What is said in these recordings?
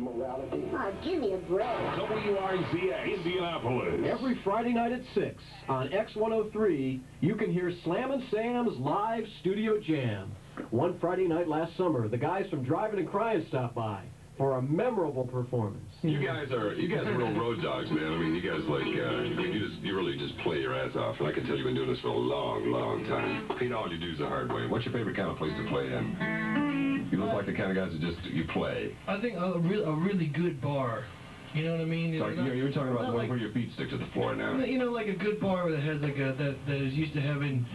immorality. Ah, give me a break. WRZX Indianapolis. Every Friday night at 6 on X103, you can hear Slammin' Sam's live studio jam. One Friday night last summer, the guys from Drivin' N' Cryin' stopped by for a memorable performance. You guys are you guys are real road dogs, man. I mean, you guys like uh, you just you really just play your ass off. And I can tell you've been doing this for a long, long time. Paid all your dues the hard way. What's your favorite kind of place to play in? You look like the kind of guys that just you play. I think a, re a really good bar. You know what I mean? So, Not- you're, talking about the one like- where your feet stick to the floor now. You know, like a good bar that has like a that that is used to having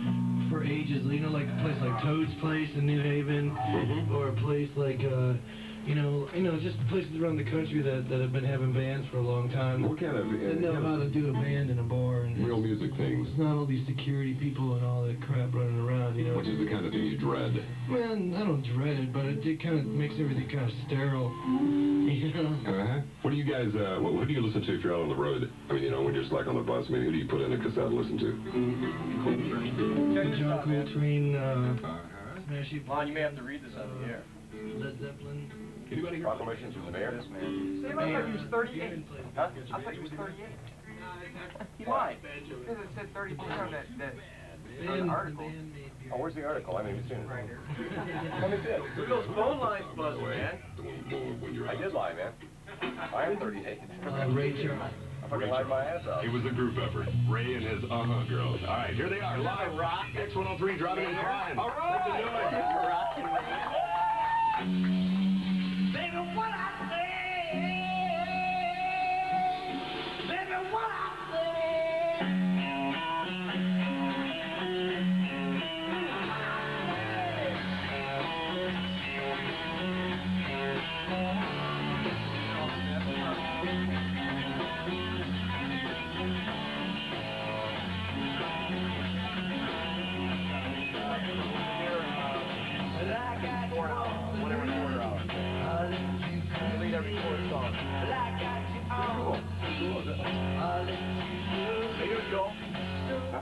for ages. You know, like a place like Toad's Place in New Haven, Mm-hmm. or a place like uh, you know, you know, just places around the country that that have been having bands for a long time. What kind of, That know how to do a band in a bar and real music things? it's not all these security people and all that crap running around. You know, Which is the kind of thing you dread. man, I don't dread it, but it, it kind of makes everything kind of sterile. You know. Uh-huh. What do you guys, uh, what, who do you listen to if you're out on the road? I mean, you know, when you're just like on the bus, I mean, who do you put in a cassette to listen to? John Coltrane, uh, Smashy Lon, you may have to read this on the air. Led Zeppelin. Anybody here? Proclamations from the mayor? This man. Say, I thought he was 38. Huh? I thought he was 38. He lied. Because it said 32 on that, that on the article. band. Oh, where's the article? I haven't even seen it. Let me see it. Look at those phone lines buzzing, man. The one, the one when you're I did lie, man. I am 38. Uh, Ray Charles. I fucking lied my ass off. It was a group effort. Ray and his uh-huh girls. All right, here they are, live rock. X103 Drivin' N' Cryin'. All right. Whatever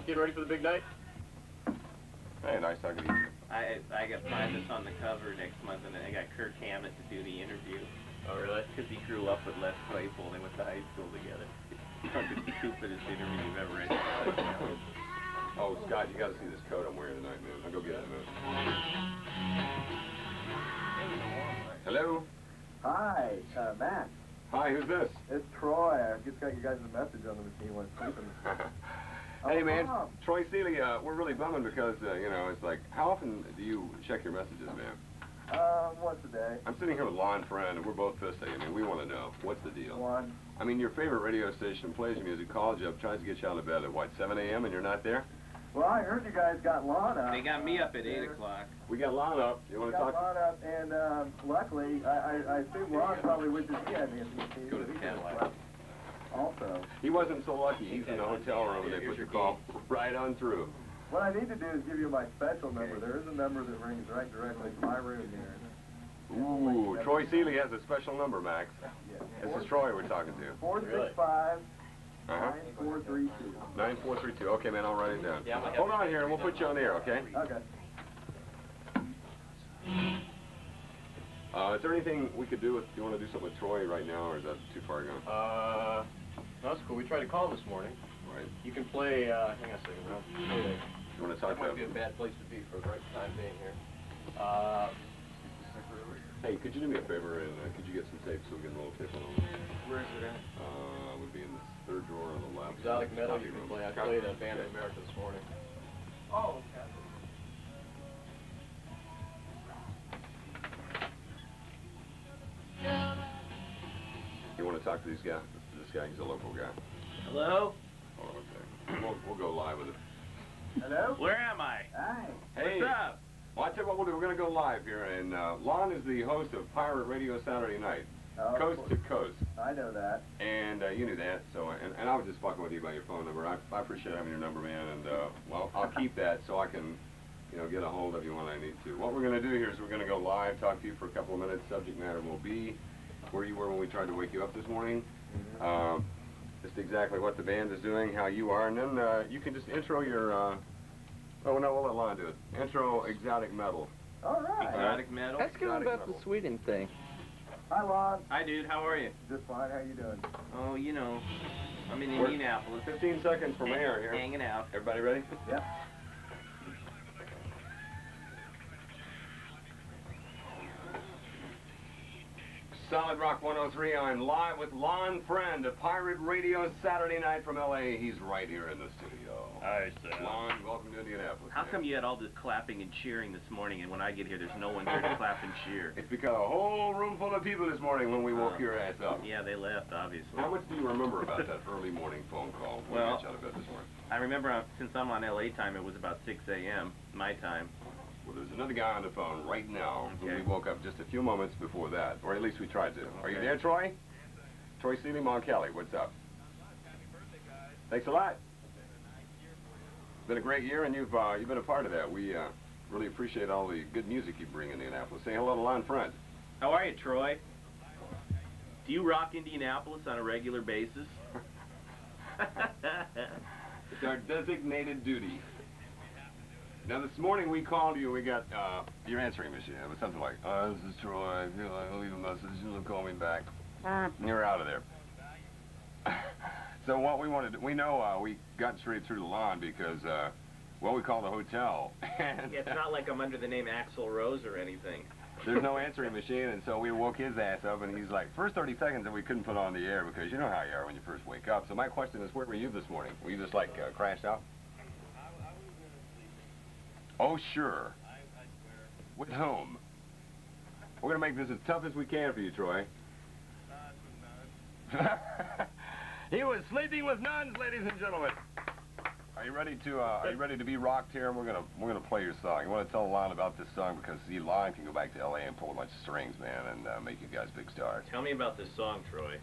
Getting ready for the big night? Hey, nice talking to you. I I got this on the cover next month, and I got Kirk Hammett to do the interview. Oh, really? Because he grew up with Les Claypool. They went to high school together. It's the stupidest interview you've ever read. Oh, Scott, you got to see this coat I'm wearing tonight, man. I'll go get it, man. Hello? Hi, uh, Matt. Hi, who's this? It's Troy. I just got you guys a message on the machine when sleeping. hey, man. Bob. Troy Seeley, uh, we're really bumming because, uh, you know, it's like, how often do you check your messages, man? Um, once a day. I'm sitting here with Lonn Friend, and we're both pissed. I mean, we want to know, what's the deal? One. I mean, your favorite radio station plays your music, calls you up, tries to get you out of bed at, what, 7 a.m., and you're not there? Well, I heard you guys got Lonn up. They got me up at 8 o'clock. We got Lonn up. You want to got talk? Lonn up, and um, luckily, I, I, I assume Lonn probably wishes he had Nancy McKee. Go to the He Cadillac. slept Also, He wasn't so lucky. He's in the hotel room, and they put your call right on through. what I need to do is give you my special number. There is a number that rings right directly to my room here. Ooh, Troy Seeley has a special number, Max. This is Troy we're talking to. Four six five Uh-huh. nine four three two. 9432. Okay, man, I'll write it down. Yeah, Hold on here, and we'll put you on the air, okay? Okay. Uh, is there anything we could do with, do you want to do something with Troy right now, or is that too far gone? Uh, that's cool. We tried to call him this morning. Right. You can play, uh, hang on a second, Ralph. You want to talk That might be a bad place to be for the right time being here. Uh, Hey, could you do me a favor, and uh, could you get some tape so we can roll tape on it? where is it at? Third drawer on the left. Exotic Metal you can play. I Copy played a Band of America this morning. Oh, okay. You want to talk to these guys? This guy, he's a local guy. Hello? Hold on one second. We'll, we'll go live with it. Hello? Where am I? Hi. Hey. What's up? Well, I tell you what we'll do. We're going to go live here, and uh, Lonn is the host of Pirate Radio Saturday Night, Oh, coast to coast. I know that. And uh, you knew that, so and, and I was just fucking with you about your phone number. I, I appreciate having your number, man, and uh, well, I'll keep that so I can, you know, get a hold of you when I need to. What we're gonna do here is we're gonna go live, talk to you for a couple of minutes. Subject matter will be where you were when we tried to wake you up this morning. Um, just exactly what the band is doing, how you are, and then uh, you can just intro your. Uh, oh no, we'll let Lonn do it. Intro exotic metal. All right. Exotic metal? Ask him Exotic about the. Sweden thing. Hi, Lonn. Hi, dude. How are you? Just fine. How you doing? Oh, you know, I'm in We're- Indianapolis. 15 seconds from air here. Hanging out. Everybody ready? Yep. Solid Rock 103 I'm live with Lonn Friend of Pirate Radio Saturday night from LA. He's right here in the studio. Hi, Sam. Lonn, welcome to Indianapolis. How man. come you had all this clapping and cheering this morning, and when I get here, there's no one here to clap and cheer? It's because a whole room full of people this morning when we woke Oh. your ass up. Yeah, they left, obviously. How much do you remember about that early morning phone call when Well- we got you out of bed this morning? I remember uh, since I'm on LA time, it was about 6 a.m. my time. Well, there's another guy on the phone right now who we woke up just a few moments before that, or at least we tried to. Are you there, Troy? Troy Seeley, Mont Kelly, what's up? Thanks a lot. It's Been a great year, and you've uh, you've been a part of that. We uh, really appreciate all the good music you bring in Indianapolis. Say hello to Lonn Friend. How are you, Troy? Do you rock Indianapolis on a regular basis? It's our designated duty. Now this morning we called you. We got uh, your answering machine. It was something like, uh, "This is Troy. I feel like I'll leave a message. You'll call me back." And you're out of there. so what we wanted, to, do we know uh, we got straight through the Lonn because, uh, well, we called the hotel, and Yeah, it's not like I'm under the name Axl Rose or anything. there's no answering machine, and so we woke his ass up, and he's like, first 30 seconds that we couldn't put on the air because you know how you are when you first wake up. So my question is, where were you this morning? Were you just like uh, crashed out? Oh, sure. With whom? We're gonna make this as tough as we can for you, Troy. he was sleeping with nuns, ladies and gentlemen. Are you ready to uh, Are you ready to be rocked here? We're gonna We're gonna play your song. You want to tell Lonn about this song because see, Lonn can go back to L.A. and pull a bunch of strings, man, and uh, make you guys big stars. Tell me about this song, Troy.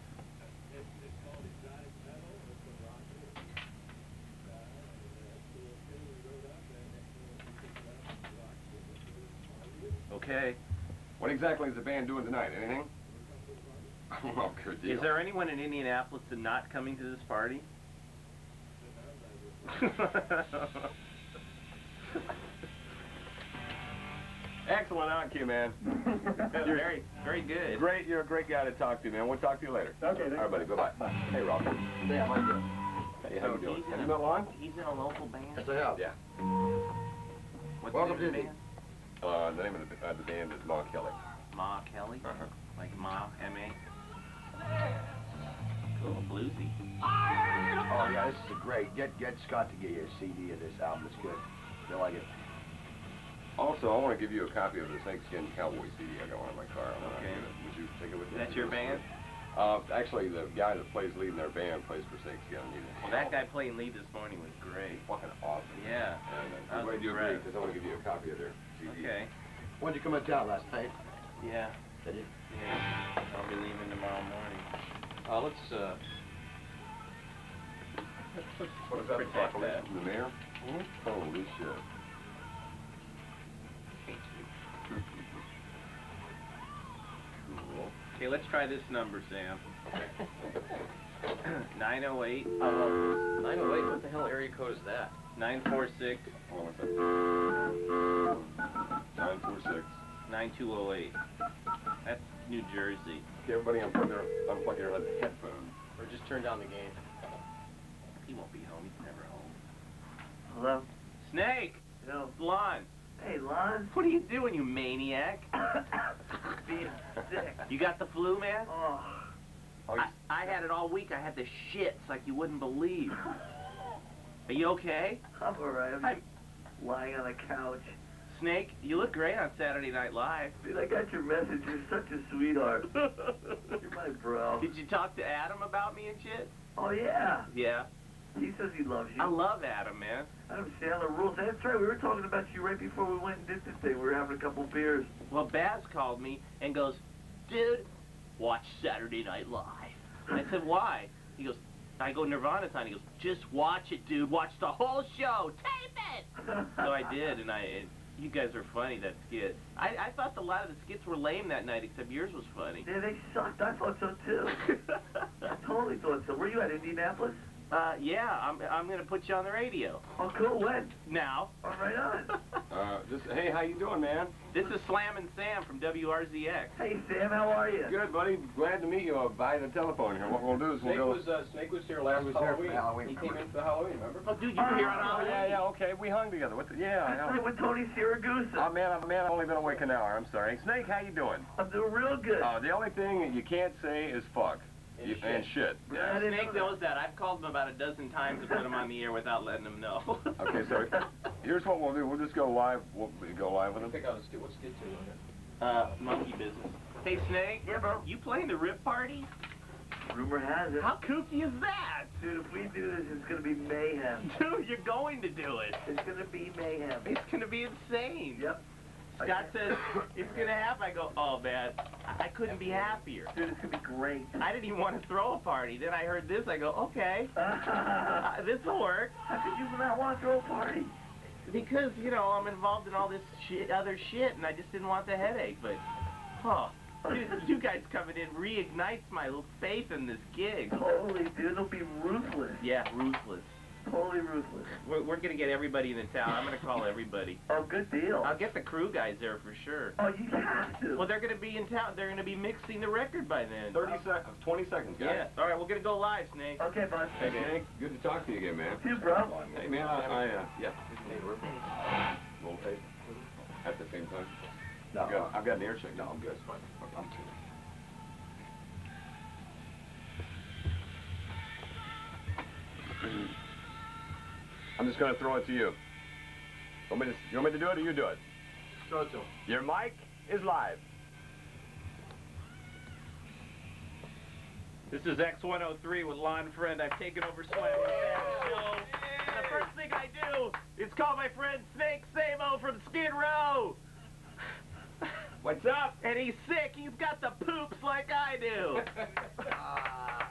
Okay. What exactly is the band doing tonight? Anything? well, good deal. Is there anyone in Indianapolis that's not coming to this party? Excellent on cue, man. You're very, very good. Great, you're a great guy to talk to, man. We'll talk to you later. Okay, All right, buddy. Bye bye. Hey, Rob. Yeah, how you doing? Hey, how you doing? he's in Have a- you met Lonn? He's in a local band. Yes, I have. Yeah. What's Welcome the name to of the- the band? Uh, the name of the, uh, the band is Mont Kelly. Ma Kelly? Uh-huh. Like Ma, M-A? Cool, bluesy. Oh yeah, this is a great. Get get Scott to get you a CD of this album. It's good. You'll like it. Also, I want to give you a copy of the Snakeskin Cowboy CD I got one in my car. I wanna Okay. it. Would you take it with you? That's your band? Uh, actually, the guy that plays lead in their band plays for Snakeskin. and he's Well, that guy playing lead this morning was great. fucking awesome. Yeah. And I uh, I'm was glad you agree because I want to give you a copy of their. Okay. When'd you come in town last night? Yeah. Did you? Yeah. I'll be leaving tomorrow morning. Uh, let's, uh, What is that? Protect proclamation that. from the mayor? Holy shit. Cool. Okay, let's try this number, Sam. 908 uh, 908, what the hell area code is that? 946 Hold on one second. Nine four six. 9208. That's New Jersey. Okay, everybody unplug their unplug your headphones. Or just turn down the game. He won't be home. He's never home. Hello? Snake! Yo. Lonn! Hey, Lonn. What are you doing, you maniac? Being sick. You got the flu, man? Oh. Oh, you- I, I had it all week. I had the shits like you wouldn't believe. Are you okay? I'm alright. I'm I'm- lying on a couch. Snake, you look great on Saturday Night Live. Dude, I got your message. You're such a sweetheart. You're my bro. Did you talk to Adam about me and shit? Oh, yeah. Yeah. He says he loves you. I love Adam, man. Understand the rules. That's right. We were talking about you right before we went and did this thing. We were having a couple beers. Well, Baz called me and goes, dude, watch Saturday Night Live. I said, why? He goes, I go, Nirvana's on. He goes, just watch it, dude. Watch the whole show. Tape it. So I did, and I. And you guys are funny. That skit. I, I thought a lot of the skits were lame that night, except yours was funny. Yeah, they sucked. I thought so, too. I totally thought so. Were you at, Indianapolis? uh, yeah, I'm. I'm gonna put you on the radio Oh, cool. When? now. Oh, right on. All Uh, just hey, how you doing, man? This is Slam and Sam from WRZX. Hey, Sam, how are you? Good, buddy. Glad to meet you uh, by the telephone here. What we'll do is we'll Snake go. was uh, Snake was here last was here for Halloween. Halloween, He came in for Halloween, remember? Oh, dude, you were here on Oh Halloween. yeah, yeah, okay. We hung together. What the, yeah, That's yeah. right, with Tony Siragusa. Oh man, oh, man, I've only been awake an hour. I'm sorry. Snake, how you doing? I'm doing real good. Oh, the only thing that you can't say is fuck. And You- shit. And shit. I Yeah. didn't Snake knows that. I've called him about a dozen times to put him on the air without letting him know. Okay, so here's what we'll do. We'll just go live. We'll go live with him. Pick out a skit. What skit to on uh, monkey business. Hey, Snake. Yeah, bro. You playing the Rip Party? Rumor has it. How kooky is that? Dude, if we do this, it's gonna be mayhem. Dude, you're going to do it. It's gonna be mayhem. It's gonna be insane. Yep. Scott says it's gonna happen. I go, oh man, I I couldn't be happier. Dude, it's gonna be great. I didn't even want to throw a party. Then I heard this. I go, okay, uh, this will work could you not want to throw a party? because you know I'm involved in all this shit, other shit, and I just didn't want the headache. But, huh, dude, you guys coming in reignites my little faith in this gig. Holy dude, it'll be ruthless. Yeah, ruthless. Totally ruthless. We're, we're gonna get everybody in the town. I'm gonna call everybody. Oh, good deal. I'll get the crew guys there for sure. Oh, you have to. Well, they're gonna be in town. They're gonna be mixing the record by then. 30 seconds, 20 seconds, guys. Yeah. All right, we're gonna go live, Snake. Okay, bud. Hey, Snake, good to talk to you again, man. You, bro. Hey, man, I, I uh, yeah. Roll tape at the same time. No, I've got, I've got an ear check. No, I'm good. I'm kidding. I'm just gonna throw it to you. Want me to, you want me to do it or you do it? Throw it to him. Your mic is live. This is X103 with Lonn Friend. I've taken over Slammin' Sam's show. And the first thing I do is call my friend Snake Sabo from Skid Row. What's up? And he's sick. He's got the poops like I do. Ah.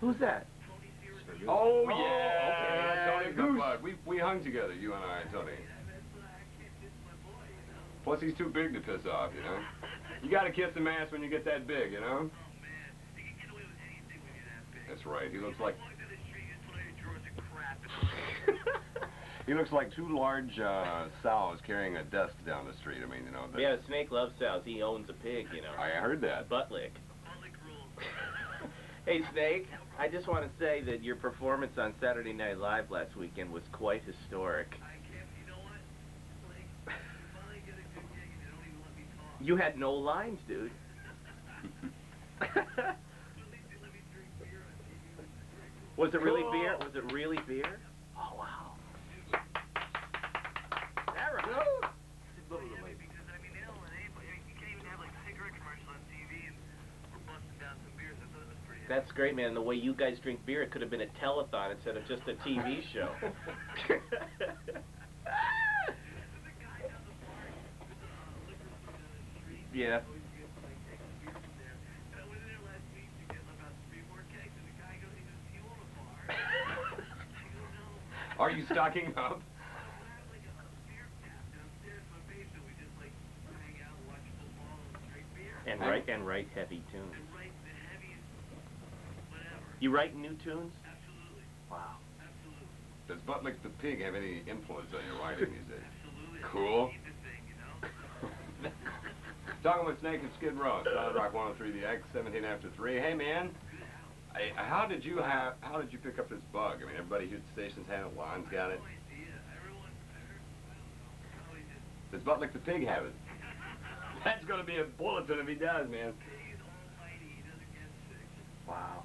Who's that? Oh, Oh, yeah. okay. Tony the Bud. We, we hung together, you and I, Tony. Plus, he's too big to piss off, you know? You gotta kiss the ass when you get that big, you know? That's right. He looks like he looks like two large uh, sows carrying a desk down the street. I mean, you know. The, Yeah, Snake loves sows. He owns a pig, you know. I heard that. Buttlick. hey, Snake. I just want to say that your performance on Saturday Night Live last weekend was quite historic. You had no lines, dude. Was it really beer? Was it really beer? Oh wow. That right. That's great, man. The way you guys drink beer, it could have been a telethon instead of just a TV show. yeah. Are you stocking up? And write and write heavy tunes. You write new tunes? Absolutely. Wow. Does Buttlick the pig have any influence on your writing these days? Cool. Talking with Snake and Skid Row, Solid Rock 103, the X, 17 after 3. Hey, man, I, how did you have, how did you pick up this bug? I mean, everybody here at the station's had it, Lonn's got it. Does Buttlick the pig have it? That's gonna be a bulletin if he does, man. Wow.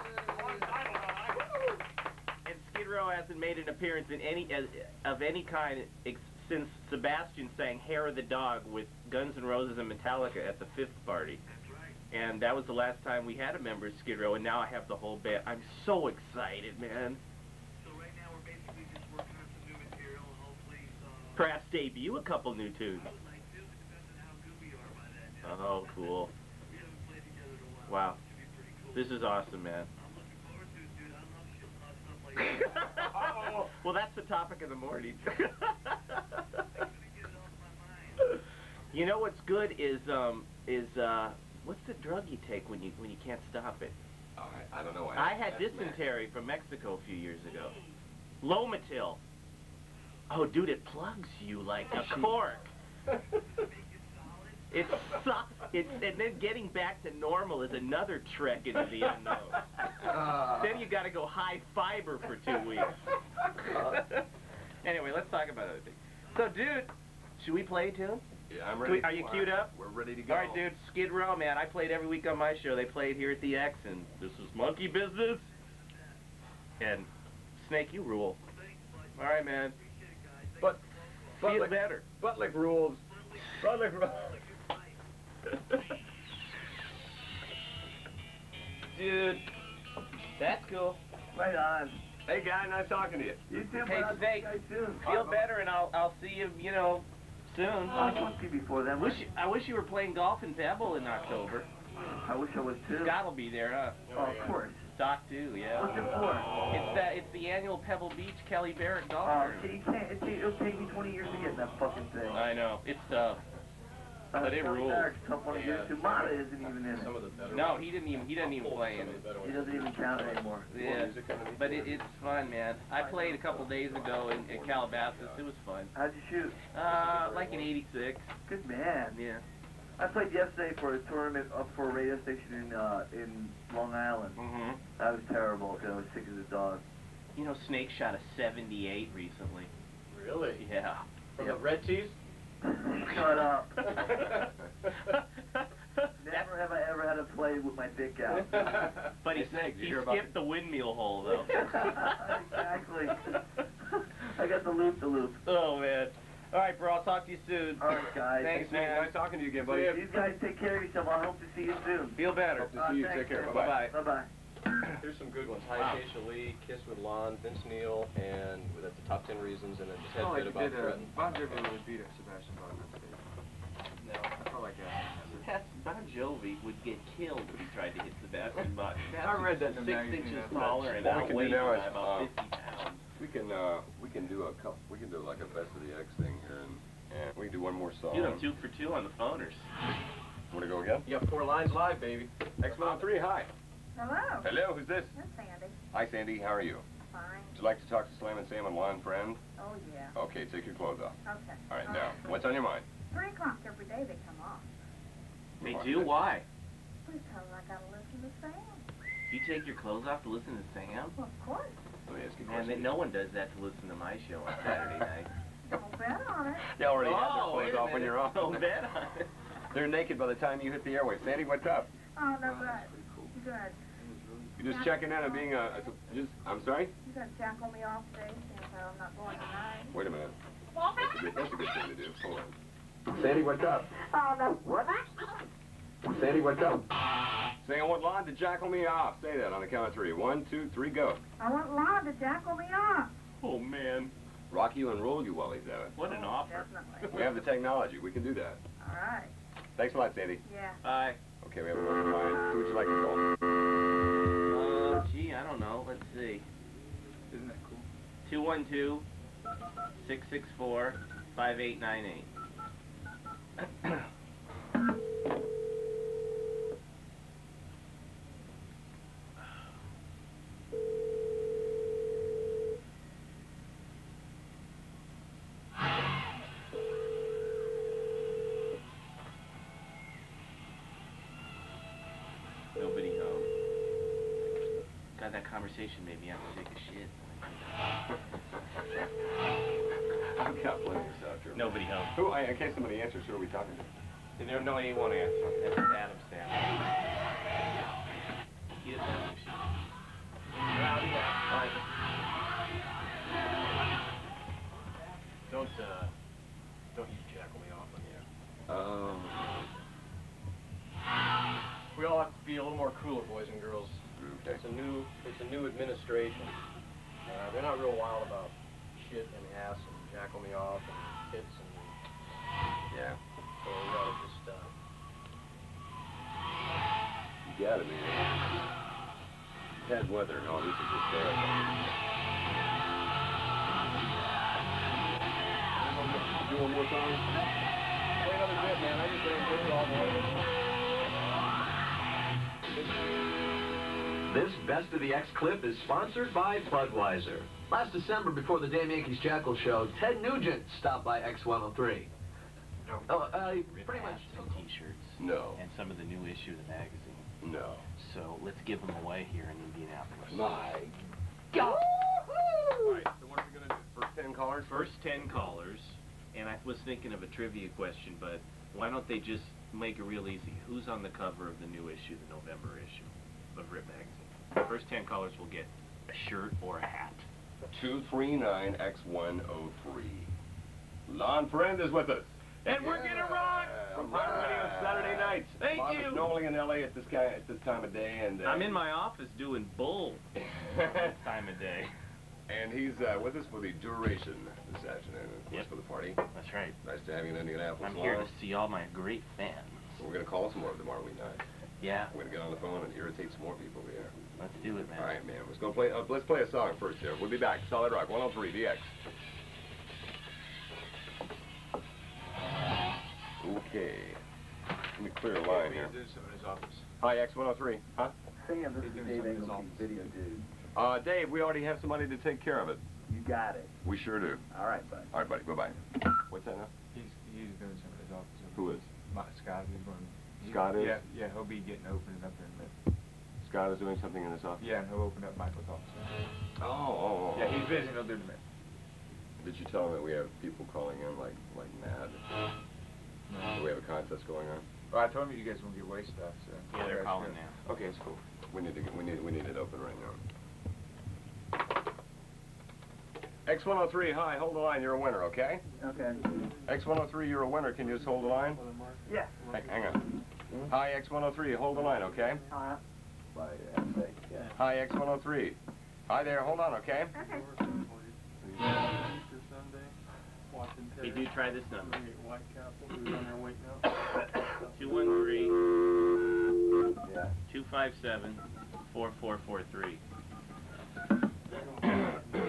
Row hasn't made an appearance in any of any kind since Sebastian sang "Hair of the Dog" with Guns N' Roses and Metallica at the fifth party. And that was the last time we had a member of Skid Row, and now I have the whole band. I'm so excited, man. So right now we're basically just working on some new material and hopefully uh, Perhaps debut a couple new tunes. like this depends on how good we are by then. Oh, cool. We haven't played together in a while. Wow. Cool. This is awesome, man. I'm looking forward to it, dude. I love shit, stuff like that. well, that's the topic of the morning. Get it off my mind. you know what's good is um is uh what's the drug you take when you when you can't stop it? Oh, I, I don't know. I had dysentery from Mexico a few years ago. Lomotil. Oh, dude, it plugs you like a cork. It's so, it's and then getting back to normal is another trek into the unknown. Uh, then you got to go high fiber for two weeks. anyway, let's talk about other things. So, dude, should we play a tune? Yeah, I'm ready. we- are you queued up? We're ready to go. All right, dude. Skid Row, man. I played every week on my show. They played here at the X, and this is monkey business. And Snake, you rule. All right, man. but Feel Buttlick, better. Buttlick rules. Buttlick rules. Dude, that's cool. Right on. Hey, guy, nice talking to you. You too, Hey, bud. I'll Snake. you guys soon. Feel better, and I'll I'll see you. You know, soon. I'll talk to you before then. Wish I wish you were playing golf in Pebble in October. I wish I was too. Scott will be there, huh? Oh, of course. Doc too, yeah. What's it for? It's that it's the annual Pebble Beach Kelly Barrett golf Oh, tournament. see, you can't. It's, it'll take me 20 years to get in that fucking thing. I know it's tough. Uh, but it Tony rules. Barrett's tough one to get into. Mata isn't even in it. Of the better No, he didn't even he doesn't even play in it. He doesn't even count anymore. Yeah, music but it? it, it's fun, man. I played a couple days ago in, in Calabasas. It was fun. How'd you shoot? Uh, like in '86. Good man. Yeah. I played yesterday for a tournament up for a radio station in uh, in Long Island. Mm-hmm. That was terrible because I was sick as a dog. You know, Snake shot a 78 recently. Really? Yeah. From Yep. the red tees? Shut up. Never have I ever had to play with my dick out. but he, Hey, you he hear about skipped the windmill hole though. exactly. I got the loop the loop. oh man. All right, bro. I'll talk to you soon. All right, guys. Thanks, Snake, man. nice talking to you again, buddy. You guys take care of yourself. I hope to see you soon. Feel better. Hope to see you. Uh, Take care. Bye-bye. Bye-bye. Bye bye. Here's some good ones. Hi, Wow. Keisha Lee, Kiss with Lonn, Vince Neil, and that's the top 10 reasons, and then just had Oh, a bit like about did, uh, Bon Jovi would beat up Sebastian Bach on stage. No, I felt like that. Yes, Bon Jovi would get killed if he tried to hit Sebastian Bach. I read that in the six inches taller and What we can do outweighs now by about uh, 50 pounds. We can uh we can do a couple. We can do like a best of the X thing here, and, and we can do one more song. You know, two for two on the phoners. Want to go again? You got four lines live, baby. X103. Hi. Hello. Hello. Who's this? That's Sandy. Hi, Sandy. How are you? Fine. Would you like to talk to Slammin' Sam and Lonn Friend? Oh, yeah. Okay, take your clothes off. Okay. All right, now, what's on your mind? Three o'clock every day they come off. They do? Why? Because I gotta listen to Sam. You take your clothes off to listen to Sam? Well, of course. Let me ask you a question. that no one does that to listen to my show on Saturday night. Don't bet on it. They already have Oh, their clothes a off when you're on. Don't oh, bet on it. They're naked by the time you hit the airwaves. Sandy, what's up? Oh, no good. Good. You're just checking in and being a, a just. I'm sorry. You gonna jackal me off today since I'm not going tonight? Wait a minute. That's a good, that's a good thing to do. Hold on. Sandy, what's up? Oh, no. What? Sandy, what's up? Say, I want Lonn to jackal me off. Say that on the count of three. One, two, three, go. I want Lonn to jackal me off. Oh, man. Rock you and roll you while he's at it. What an oh, offer. Definitely. We have the technology. We can do that. All right. Thanks a lot, Sandy. Yeah. Bye. Okay, we have a motion line. Who would you like to call? Uh, gee, I don't know. Let's see. Isn't that cool? 212 664 5898. God, that conversation made me have to take a shit. I've got plenty of stuff. Drew. Nobody home. Who? I, in case somebody answers, who are we talking to? They don't know anyone answer. That's Adam Sandler. He doesn't have issues. Rowdy, yeah. Fine. Don't, uh, don't you jackal me off on you. Um, We all have to be a little more cooler, boys and girls. Okay. It's a new, it's a new administration. Uh, they're not real wild about shit and ass and jackal me off and tits and, Yeah. so we gotta just, uh, You got it, man. Bad weather and all this is just terrible. Do one more song? play another bit, man. I just ain't good all morning. This Best of the X clip is sponsored by Budweiser. Last December, before the Damn Yankees Jackal show, Ted Nugent stopped by X103. No. Oh, uh, pretty much. and T-shirts No. and some of the new issue of the magazine. No. So let's give them away here in Indianapolis. My Go! Right, so what are we gonna do? First ten callers First ten callers, and I was thinking of a trivia question, but why don't they just make it real easy? Who's on the cover of the new issue, the November issue of Rip Magazine? The first ten callers will get a shirt or a hat. Two three nine X one oh three. Lonn Friend is with us. And we're gonna rock! From Pirate Radio Saturday nights. Thank Bob you. is normally in LA at this guy at this time of day, and uh, I'm in my office doing bull at this time of day. and he's uh, with us for the duration this afternoon. Of course, Yep. for the party. That's right. Nice to have you in Indianapolis. I'm here Lonn. to see all my great fans. So we're gonna call some more tomorrow week night. Yeah, We're gonna get on the phone and irritate some more people here. Let's do it, man. All right, man. Let's go play. Uh, let's play a song first here. We'll be back. Solid Rock 103 DX. Okay. Let me clear a line here. Hi, X103. Huh? Sam, this is Dave something in his Engelke, office. video dude. Uh, Dave, we already have somebody to take care of it. You got it. We sure do. All right, bud. All right, buddy. Bye bye. What's that now? He's, he's doing something in his office. Who is? My, Scott, he's going. he- Scott is? Yeah, yeah, he'll be getting opening up there in a minute. Scott is doing something in his office. Yeah, and he'll open up Michael's office. Oh, oh, oh. Yeah, he's busy, he'll do it in a minute. Did you tell him that we have people calling in like like mad? Do we have a contest going on? Well, I told him you guys won't give away stuff, so. Yeah, they're calling go. now. Okay, it's cool. We need to get, we need we need it open right now. X103, hi, hold the line, you're a winner, okay? Okay. X103, you're a winner, can you just hold the line? Yeah. Hang, hang on. Hi, X103, hold the line, okay? Uh, by uh, yeah. Hi, X103. Hi there, hold on, okay? Okay. Hey, do try this number. White Castle, who's on there waiting out. Two one three Yeah. two five seven four four four three.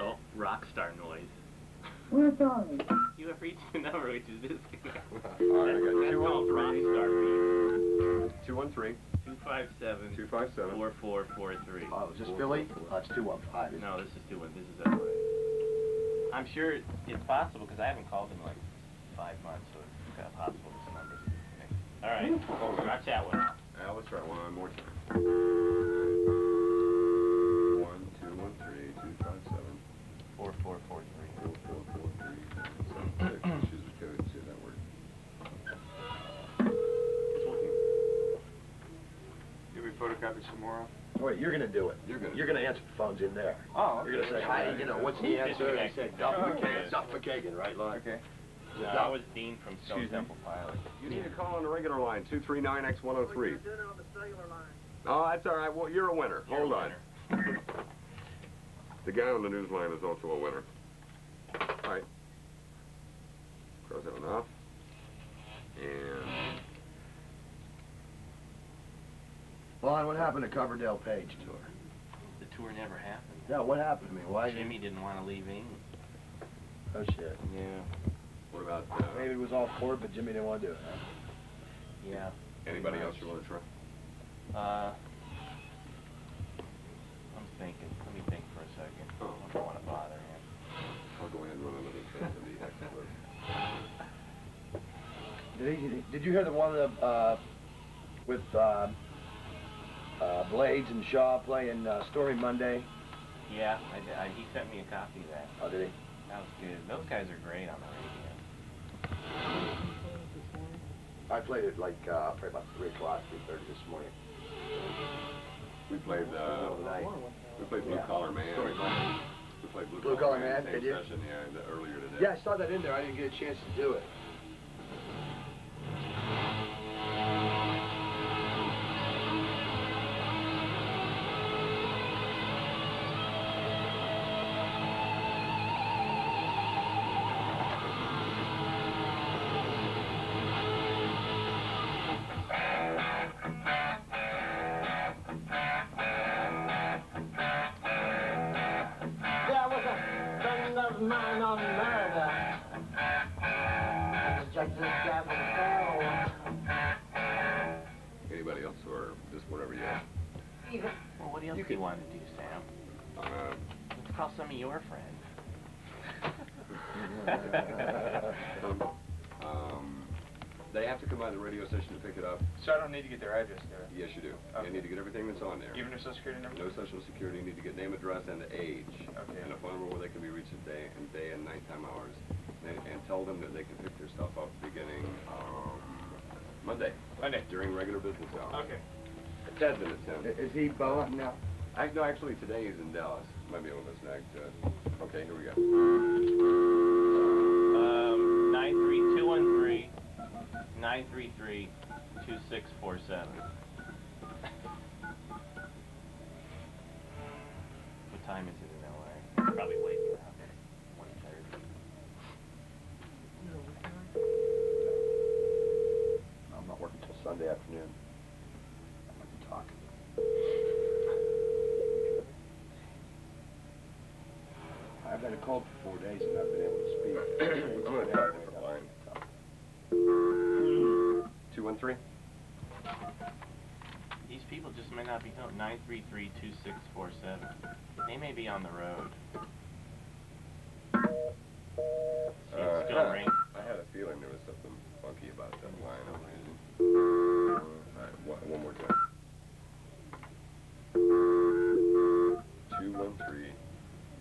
Oh, rock star noise. We're sorry. You have reached the number which is this. All right, I got That's called rock star beat. 213 Two five seven 257 four four four three. Oh, is this Philly? Oh, it's two one five. No, this is two one. This is a. I'm sure it's possible because I haven't called in like five months, so it's kind of possible this number's mixed. All right, watch that one. Now let's try one more time. Photocopy some more? Wait, you're gonna do it. You're gonna. You're gonna answer the phones in there. Oh, You're gonna say, hi, you know, what's the answer? Okay. He said, Duff McKagan. Duff McKagan, right, Lonn? Okay. No, that was Dean from Stone Excuse? Temple Pilots. You need to call on the regular line, 239X103. doing it on the cellular line. Oh, that's all right. Well, you're a winner. You're a Hold on. the guy on the news line is also a winner. All right. Cross that one off. And Lonn, what happened to Coverdale Page tour? The tour never happened. Yeah, what happened to me? Why? Jimmy didn't want to leave England. Oh, shit. Yeah. what about uh, Maybe it was off court, but Jimmy didn't want to do it, huh? Yeah. anybody else you want to try? Uh, I'm thinking. Let me think for a second. Oh. I don't want to bother him. I'll go ahead and run another thing to the X. Did, he, did you hear the one of the, uh, with uh, uh, Blades and Shaw playing uh, Stormy Monday? Yeah, I, I, he sent me a copy of that. Oh, did he? That was good. Those guys are great on the radio. I played it like uh, probably about three o'clock, three thirty this morning. We played, uh, Middle night. we played Blue Yeah. Collar Man. Story time. We played Blue, Blue Collar Man, same did you? session, yeah, the- earlier today. Yeah, I saw that in there. I didn't get a chance to do it. So I don't need to get their address there. Yes, you do. Okay. You need to get everything that's on there. Even their social security number? No social security, you need to get name, address, and age. Okay. And a phone number where they can be reached at day and day and nighttime hours. And, and tell them that they can pick their stuff up beginning, um, Monday. Monday. During regular business hours. Okay. Ted's in it, Tim. Is he bowing now? Act, no, actually, today he's in Dallas. Might be able to listen to uh, okay, here we go. Um, nine three two one three nine three three two six four seven. What time is it in LA? Probably waking up. One thirty. I'm not working till Sunday afternoon. I'm going to talk. I've had a cold for four days and I've been able to speak. I'm gonna try a line. Two one three? up, you can 933-2647. They may be on the road. See, uh, it's still ring. I had a feeling there was something funky about that line. Uh, all right, one, one more time. 213,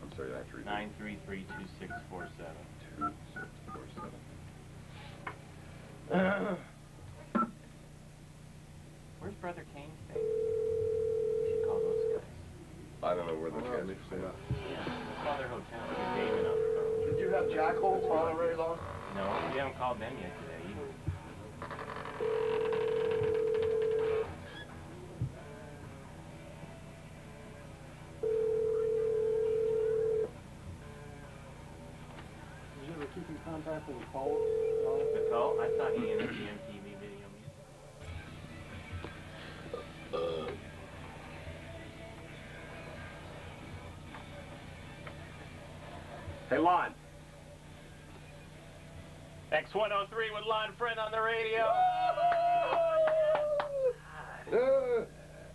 I'm sorry, I have to read 933 2647. 2647. those guys are. Yeah, let's call their hotel. Get Damon on the phone. Did you have jackals on very long? No, we haven't called them yet Lonn. X103 with Lonn Friend on the radio.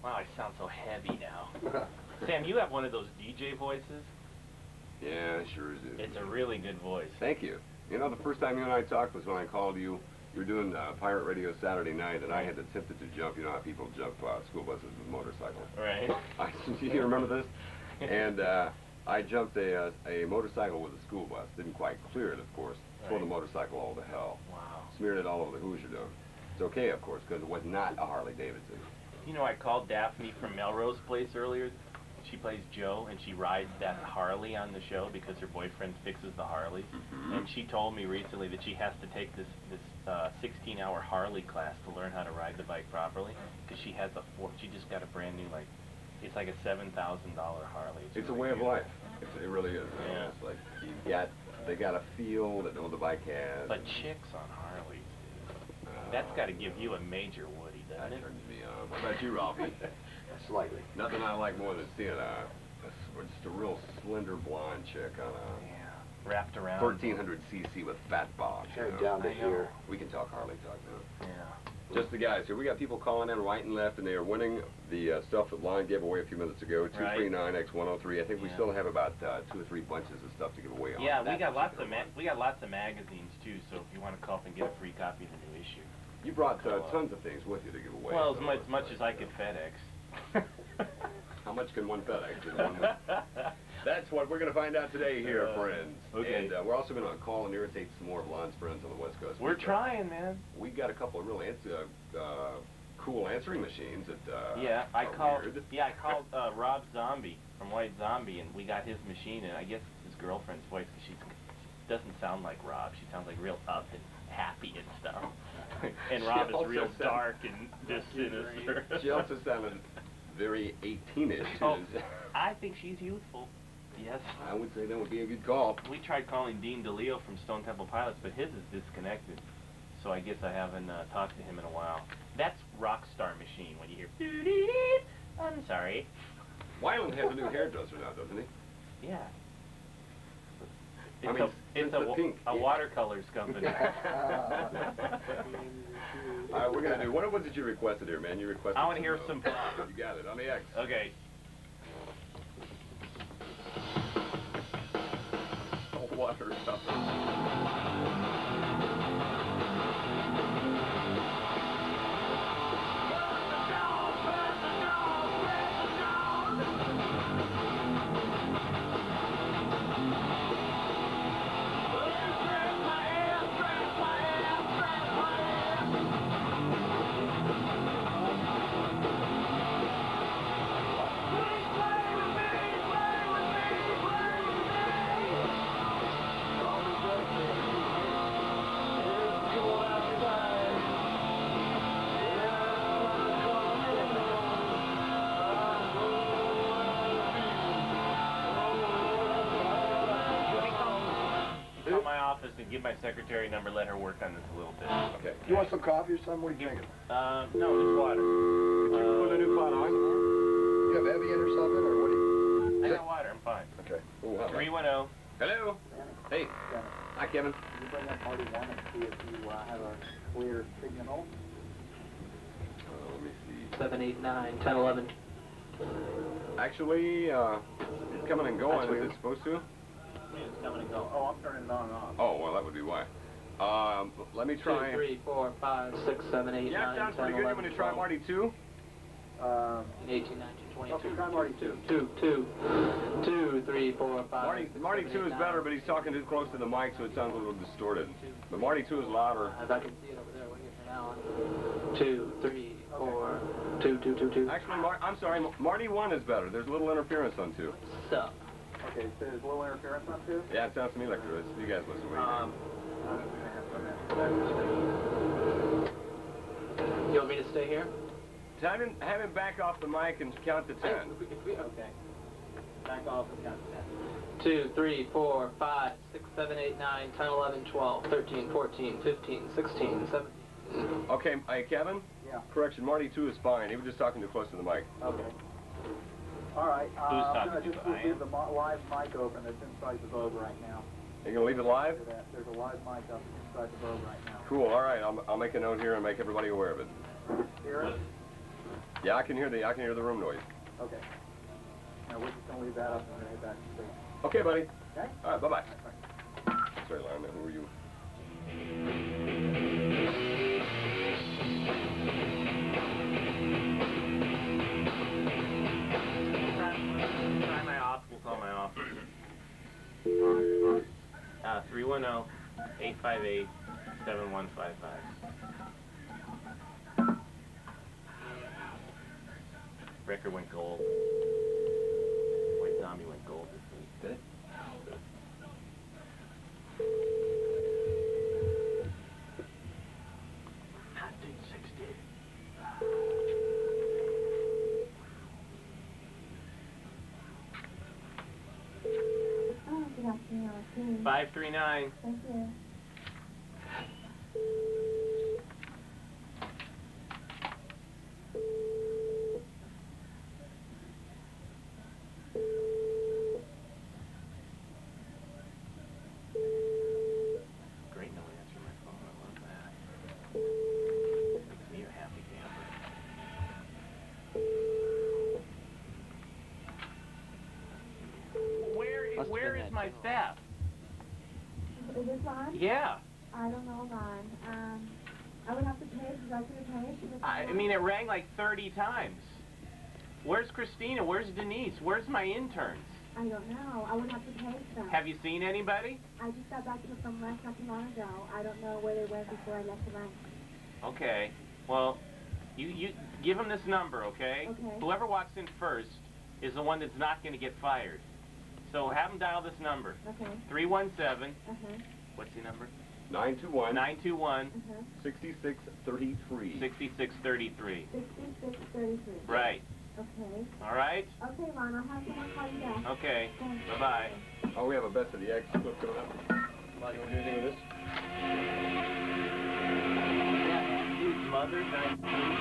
Wow, I sound so heavy now. Sam, you have one of those DJ voices. Yeah, sure is. It's a really good voice. Thank you. You know, the first time you and I talked was when I called you. You were doing uh, Pirate Radio Saturday night, and I had attempted to jump. You know how people jump uh, school buses with motorcycles. Right. I, you remember this? And uh, I jumped a, uh, a motorcycle with a school bus. Didn't quite clear it, of course. Tore the motorcycle all to hell. Wow. Smeared it all over the Hoosier Dome. It's okay, of course, because it was not a Harley Davidson. You know, I called Daphne from Melrose Place earlier. She plays Jo, and she rides that Harley on the show because her boyfriend fixes the Harleys. Mhm. And she told me recently that she has to take this this uh, 16-hour Harley class to learn how to ride the bike properly because she has a four. She just got a brand new like, it's like a seven thousand dollar Harley. It's a really way of life. It's, it really is. you know, Yeah. It's like you got they got a feel that no the bike has. But chicks on Harleys, dude, that's uh, got to give you a major Woody, That doesn't it? turns me on. What about you, Ralphie? Slightly. Nothing I like more than seeing a, just a real slender blonde chick on a Yeah, wrapped around. 1400 cc with fat box. you know. down to here. We can talk Harley talk now. Yeah. Just the guys here. We got people calling in right and left, and they are winning the uh, stuff that Lonn gave away a few minutes ago. Two three nine X one hundred three. I think we still have about uh, two or three bunches of stuff to give away. On Yeah, we got lots of we got lots of magazines too. So if you want to call up and get a free copy of the new issue. You brought uh, tons of things with you to give away. well, as so much much as I could FedEx. How much can one FedEx? in one month? That's what we're going to find out today here, Uh, friends. okay. And uh, we're also going to call and irritate some more of Lonn's friends on the West Coast. We're trying, man. We got a couple of really ans- uh, uh, cool answering machines that uh, Yeah, I called. weird. Yeah, I called uh, Rob Zombie from White Zombie, and we got his machine, and I guess his girlfriend's voice because she doesn't sound like Rob. She sounds like real up and happy and stuff. and Rob is real dark and just sinister. She also sounded very 18-ish. Oh, I think she's youthful. Yes. I would say that would be a good call. We tried calling Dean DeLeo from Stone Temple Pilots, but his is disconnected. So I guess I haven't uh, talked to him in a while. That's Rockstar Machine when you hear. I'm sorry. Weiland has a new hairdresser now, doesn't he? Yeah. I It's mean, a, it's a, pink, a yeah. watercolors company. All right, we're gonna do. What was it you requested here, man? You requested. I wanna hear uh, some. You got it on the X. okay. Oh water stuff. Actually, uh, it's coming and going. That's Is it supposed to? It's coming and going. Oh, I'm turning it on and off. Oh, well, that would be why. Um, let me try. Two, three, four, five, six, seven, eight, Yeah, nine, sounds 10, pretty good. You 11, want to try 12, Marty two? Um, 18, 19, 20, Okay, two, try Marty two. two, two, two, three, four, five, Marty, six, Marty seven, two eight, is nine, better, but he's talking too close to the mic, so it sounds a little distorted. But Marty two is louder. As I can see it over there, what do you hear now? Two, three, four, two, two, two, two. Actually, Mar- I'm sorry, Marty one is better. There's a little interference on two. So, Okay, so there's a little interference on two? Yeah, it sounds to me like there is. You guys listen. What do you Um, you want me to stay here? think? have him have him back off the mic and count to ten. okay. Back off and count to ten. Two, three, four, five, six, seven, eight, nine, ten, eleven, twelve, thirteen, fourteen, fifteen, sixteen, seventeen. Okay, hey Kevin. Yeah. Correction, Marty two is fine. He was just talking too close to the mic. Okay. All right, uh, Who's I'm gonna just the leave the mo- live mic open that's inside the Vogue right now. You gonna leave it live? Look at that. There's a live mic up inside the Vogue right now. Cool. All right. I'll, I'll make a note here and make everybody aware of it. Hear it? Yeah, I can hear the I can hear the room noise. Okay. Now we're just gonna leave that up and we're gonna head back to sleep. Okay, buddy. Okay? All right. Bye bye. Sorry, Lionel. Who are you? 310-858-7155. Record went gold. White Zombie went gold this week. Did it? Oh, good afternoon, Team. 539. Thank you. Great no answer my phone. I love that. Makes me a happy camper. Where is, Must've where been is that my general. staff? Is this on? Yeah. I don't know mine. Um, I would have to pay because executive permission. if I, I mean, it rang like 30 times. Where's Christina? Where's Denise? Where's my interns? I don't know. I would have to pay some. Have you seen anybody? I just got back from lunch not too long ago. I don't know where they went before I left the lunch. Okay. Well, you you give them this number, okay? Okay. Whoever walks in first is the one that's not going to get fired. So have them dial this number. Okay. 317. Uh-huh. What's the number? 921 921 Uh-huh. 6633. 6633. 6633. Right. Okay. All right? Okay, Ron, I'll have someone call you back. Okay. Thanks. Bye-bye. Oh, we have a best of the X clip coming up. Come on, you want to do anything with this? Dude's mother, 19.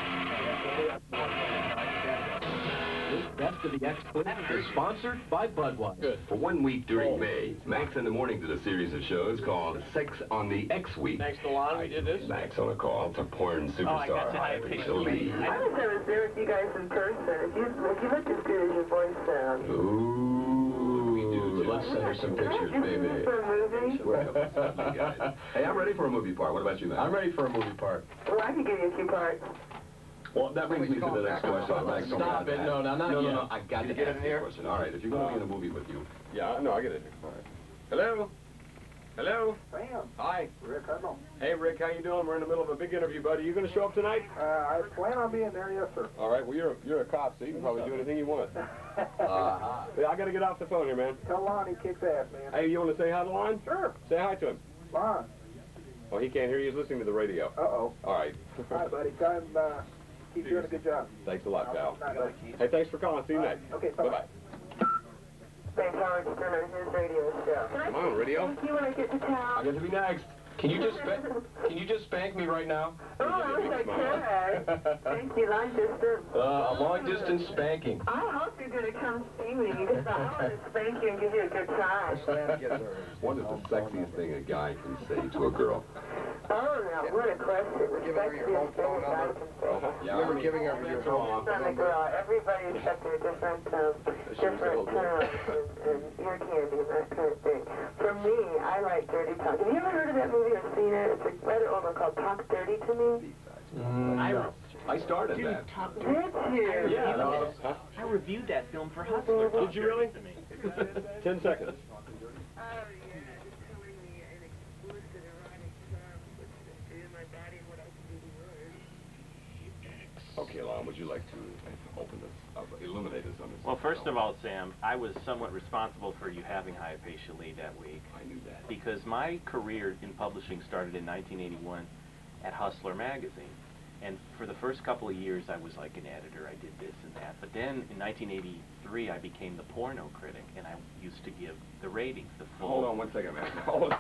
This Best of the X clip is sponsored by Budweiser. Good. For one week during May, Max in the Morning did a series of shows called Sex on the X Week. Thanks to Lonn, we did this. Max on a call to porn Oh, I got superstar you. I Ivy picked Jolie. I wish I was there with you guys in person. If you, if you looked as good as your voice sounds. Ooh, Let's send her some pictures, baby. For a movie? We're having fun, you guys. Hey, I'm ready for a movie part. What about you, Max? I'm ready for a movie part. Well, I can give you a few parts. Well, that brings me to the next question. Max, don't Stop it. No, no, not no, yet. No, no, I got Did to get ask in here? question. All right, if you're going to be in a movie with you. Yeah, no, I get it. All right. Hello? Hello? Sam, Hi. Rick Hudnell. Hey, Rick, how you doing? We're in the middle of a big interview, buddy. You going to show up tonight? Uh, I plan on being there, yes, sir. All right, well, you're, you're a cop, so you can probably do anything you want. uh, Yeah, I got to get off the phone here, man. Tell Lonn he kicks ass, man. Hey, you want to say hi to Lonn? Sure. Say hi to him. Lonn. Oh, he can't hear you. He's listening to the radio. Uh-oh. All right. Hi, buddy. Time, uh, keep doing a good job. Thanks a lot, pal. Hey, thanks for calling. See you tonight. Okay, bye-bye. Bye-bye. Thanks, Howard Stern on his radio show. Come on, radio. thank you when I get to town? I got to be next. Can you just spank? Can you just spank me right now? Oh, I wish I could. Thank you, long distance. Uh, a long distance spanking. I hope you're going to come see me because I want to spank you and give you a good time. What is the sexiest thing a guy can say to a girl? Oh, no, what a question. We're giving her your home phone number. Yeah, We were giving her your home Depends on the girl. Everybody's got their different, um, different terms and, and ear candy and that kind of thing. For me, I like Dirty Talk. Have you ever heard of that movie or seen it? It's a rather older called Talk Dirty to Me. Mm, I, I started that. Talk Did you? Yeah, no, huh? I reviewed that film for Hustler. Did you really? To me. Ten seconds. Okay, Lonn, would you like to open this up, illuminate us on this? Well, first of all, Sam, I was somewhat responsible for you having Hypatia Lee that week I knew that. because my career in publishing started in 1981 at Hustler magazine. And for the first couple of years, I was like an editor. I did this and that. But then in 1983, I became the porno critic, and I used to give the ratings, the full. Hold on one second, man. Hold on.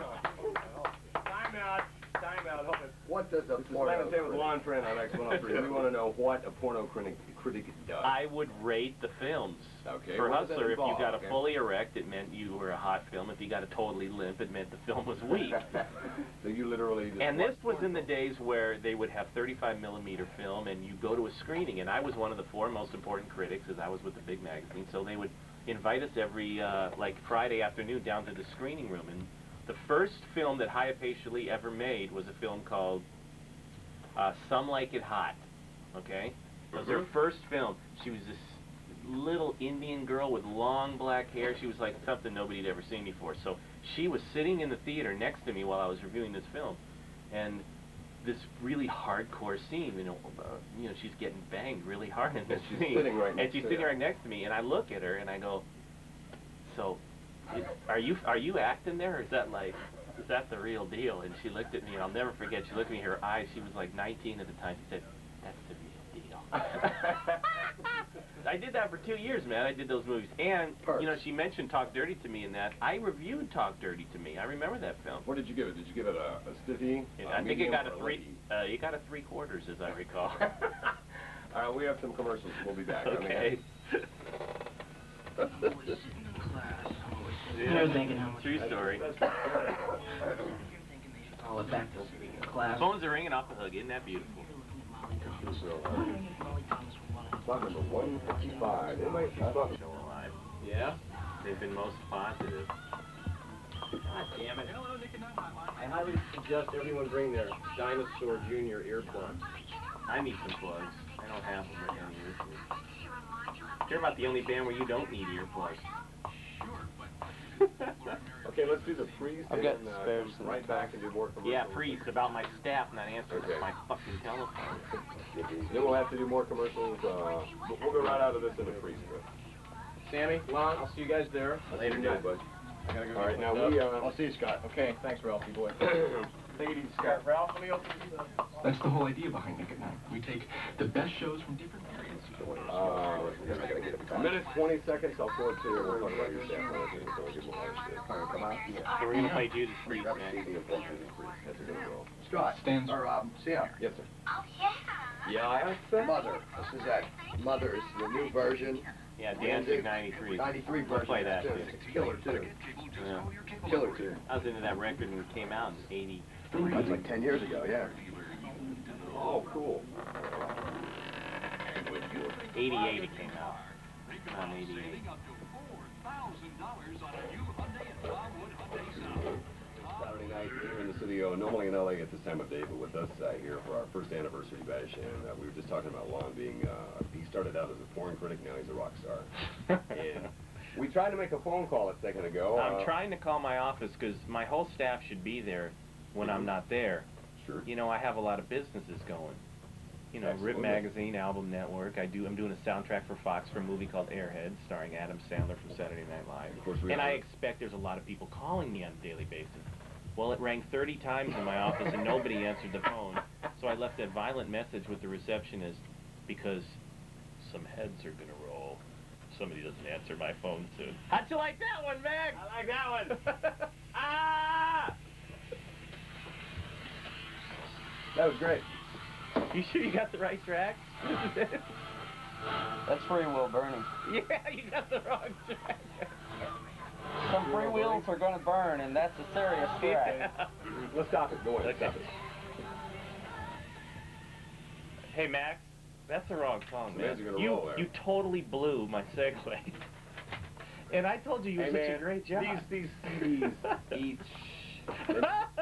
Time out. Time out. Hold. What does a This is porno Lemon Tay with critic- Lonn Friend on X103. we want to know what a porno critic, critic does. I would rate the films. Okay, For what Hustler, if you got a Okay. fully erect, it meant you were a hot film. If you got a totally limp, it meant the film was weak. so you literally And this was in the days where they would have 35 millimeter film, and you go to a screening. And I was one of the four most important critics, as I was with the big magazine. So they would invite us every uh, like Friday afternoon down to the screening room. And the first film that Hypatia Lee ever made was a film called uh, Some Like It Hot. Okay, it was her Mhm. first film. She was this little Indian girl with long black hair. She was like something nobody had ever seen before. So she was sitting in the theater next to me while I was reviewing this film, and this really hardcore scene. You know, uh, you know, she's getting banged really hard in this she's scene, sitting right and she's sitting you. right next to me, and I look at her and I go, so. Are you are you acting there, or is that like is that the real deal? And she looked at me, and I'll never forget. She looked at me, her eyes. She was like 19 at the time. She said, "That's the real deal." I did that for two years, man. I did those movies, and you know, she mentioned Talk Dirty to Me in that. I reviewed Talk Dirty to Me. I remember that film. What did you give it? Did you give it a, a stiffy? A I think it got a three. Uh, it got a three quarters, as I recall. All right, we have some commercials. We'll be back. okay. They're thinking how much True story. all it back to class. Phones are ringing off the hook. Isn't that beautiful? Spot number 155. Anybody see spot? Still alive. Yeah? They've been most positive. God damn it. I highly suggest everyone bring their Dinosaur Jr. earplugs. I need some plugs. I don't have them right now. You're about the only band where you don't need earplugs. Okay, let's do the priest I've and got then uh, spares right back and do more commercials. Yeah, priest about my staff not answering Okay. my fucking telephone. Then we'll have to do more commercials. Uh, we'll- we'll go right out of this in the priest. Sammy, Lon, I'll see you guys there. Later, guys. bud. I gotta go All get right, now we, uh, I'll see you, Scott. Okay, thanks, Ralphie boy. Take it easy, Scott. Ralph, let me open these up. That's the whole idea behind Nick at Nite. We take the best shows from different periods. Uh, a minute, 20 seconds, I'll throw it to you. We'll talk about your staff. so we'll give them a lot of shit. All right, come on. So we're gonna play Judas Priest Grab a next. CD and play That's a good roll. Scott. Stands- Or, um, Sam. Yes, sir. Yeah, Mother. This is that Mother. It's the new version. Yeah, Danzig 93. 93 We'll play that too. too. It's killer too. Yeah. Killer too. I was into that record when it came out in 80. That's like 10 years ago, yeah. Oh, cool. 88 it came out. Not 88. Saturday night here in the studio, normally in LA at this time of day, but with us uh, here for our first anniversary bash, and uh, we were just talking about Lonn being, uh, he started out as a porn critic, now he's a rock star. and we tried to make a phone call a second ago. I'm uh, trying to call my office because my whole staff should be there when I'm not there. Sure. You know, I have a lot of businesses going. You know, Rip Magazine, Album Network. I do. I'm doing a soundtrack for Fox for a movie called Airhead, starring Adam Sandler from Saturday Night Live. Of course we and are. I expect there's a lot of people calling me on a daily basis. Well, it rang 30 times in my office and nobody answered the phone. So I left a violent message with the receptionist because some heads are gonna roll. Somebody doesn't answer my phone soon. How'd you like that one, Meg? I like that one. ah! That was great. You sure you got the right track? That's Freewheel Burning. yeah, you got the wrong track. Some free wheels are gonna burn, and that's a serious threat. Let's stop it. Go ahead. Stop it. Hey, Max, that's the wrong song, man. You you totally blew my segue. And I told you you Hey, were such a great job. These, these CDs each. They've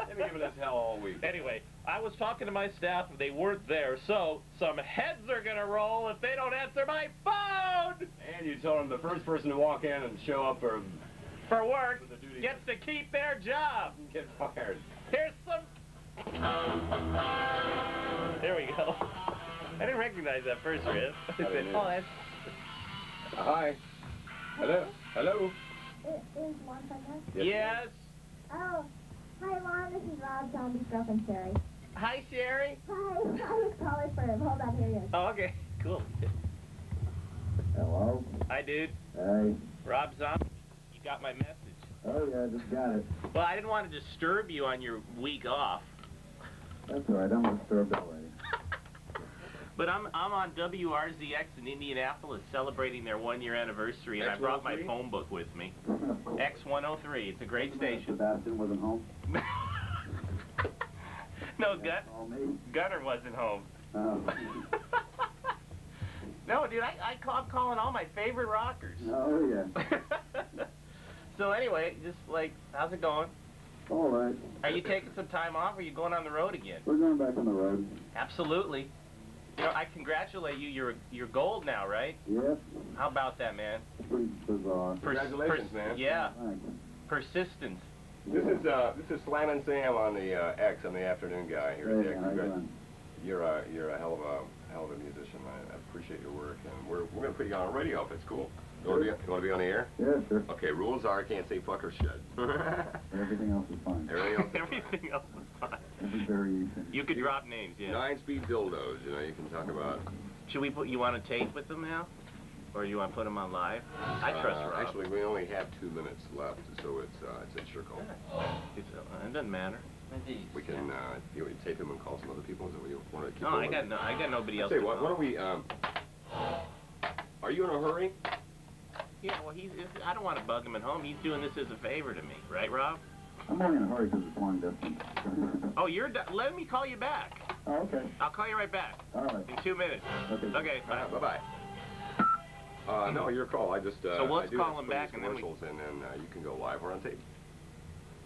they've been giving us hell all week. Anyway, I was talking to my staff and they weren't there, so some heads are gonna roll if they don't answer my phone And you told them the first person to walk in and show up or for work For the duty. gets to keep their job. get fired. Here's some. There we go. I didn't recognize that first riff. I didn't oh, that's. Hi. Hello. Hello. Is, is Lonn there? Yes. Oh, hi Lonn, this is Rob Zombie's girlfriend Sherry. Hi, Sherry. Hi, I was calling for him. Hold on, here he is. Oh, okay. Cool. Hello? Hi, dude. Hey. Rob Zombie. You got my message. Oh, yeah, just got it. Well, I didn't want to disturb you on your week off, That's all right. I'm disturbed already. But I'm I'm on WRZX in Indianapolis celebrating their one year anniversary, and I brought my phone book with me. X103. It's a great station. Sebastian wasn't home. no, Gun- Gunner wasn't home. Oh. no, dude, I, I call, I'm calling all my favorite rockers. oh, yeah. so anyway, just like, how's it going? All right. Are you taking some time off? Or are you going on the road again? We're going back on the road. Absolutely. You know, I congratulate you. You're you're gold now, right? Yep. How about that, man? Pretty bizarre. Pers- Congratulations, pers- man. Yeah, Thanks. persistence. This is uh this is Slammin' Sam on the uh, X. I'm the afternoon guy here at the X. how you doing? You're a you're a hell of a hell of a musician. I, I appreciate your work, and we're we're gonna put you on radio if it's cool. You want to be you want to be on the air? Yeah, sure. Okay. Rules are I can't say fuck or shit. Everything else is fine. Everything else. is fine. Everything else is fine. Every variation. You could drop names, yeah. Nine speed dildos. You know you can talk about. Should we put you on a tape with them now, or you want to put them on live? I trust uh, Rob. Actually, we only have two minutes left, so it's uh, it's a circle. It's, uh, it doesn't matter. We can uh, you want to tape him and call some other people. Is that what you want to keep No, I got no, I got nobody I'll else. tell you to what. call. Why don't we? Um, are you in a hurry? Yeah, well, he's. it's- I don't want to bug him at home. He's doing this as a favor to me, right, Rob? I'm only in a hurry because it's long distance. Oh, you're. Do- let me call you back. oh, okay. I'll call you right back All right. in two minutes. Okay. Okay, bye. Bye bye. Uh, no, your call. I just. Uh, So let's I do call have him back these and then we- and then uh, you can go live. We're on tape.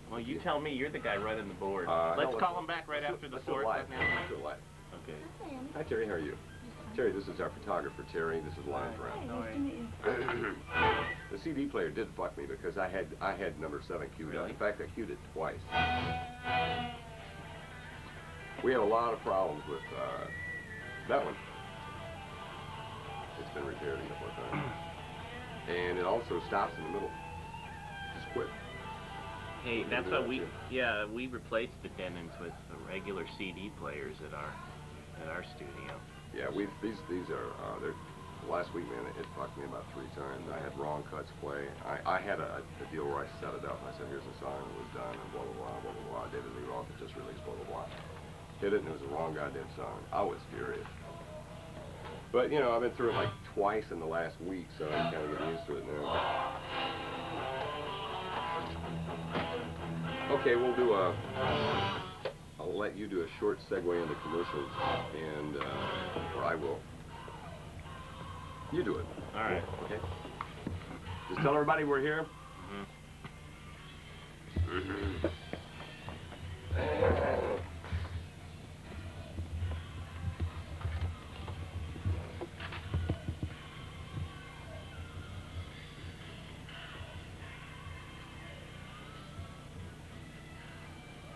Well, you tell me. You're the guy running the board. Uh, let's no, call him back right let's after the let's do it live. Let's do it live. Okay. Hi Terry, how are you? Terry, this is our photographer Terry. This is Lonn Friend. All right. this the CD player did fuck me because I had I had number seven queued up. In fact, I queued it twice. We have a lot of problems with uh, that one. It's been repaired a couple of times, and it also stops in the middle. Just quit. Hey, You that's what that we, too. yeah, we replaced the Denons with the regular CD players at our, at our studio. Yeah, we these these are uh, they're last week, man. It fucked me about three times. I had wrong cuts play. I, I had a, a deal where I set it up and I said, here's the song, it was done, and blah blah blah blah blah blah. David Lee Roth had just released blah blah blah. Hit it, and it was the wrong goddamn song. I was furious. But you know, I've been through it like twice in the last week, so I'm kind of getting used to it now. Okay, we'll do a. I'll let you do a short segue into commercials, and uh, or I will. You do it. All right. Okay. Just tell everybody we're here.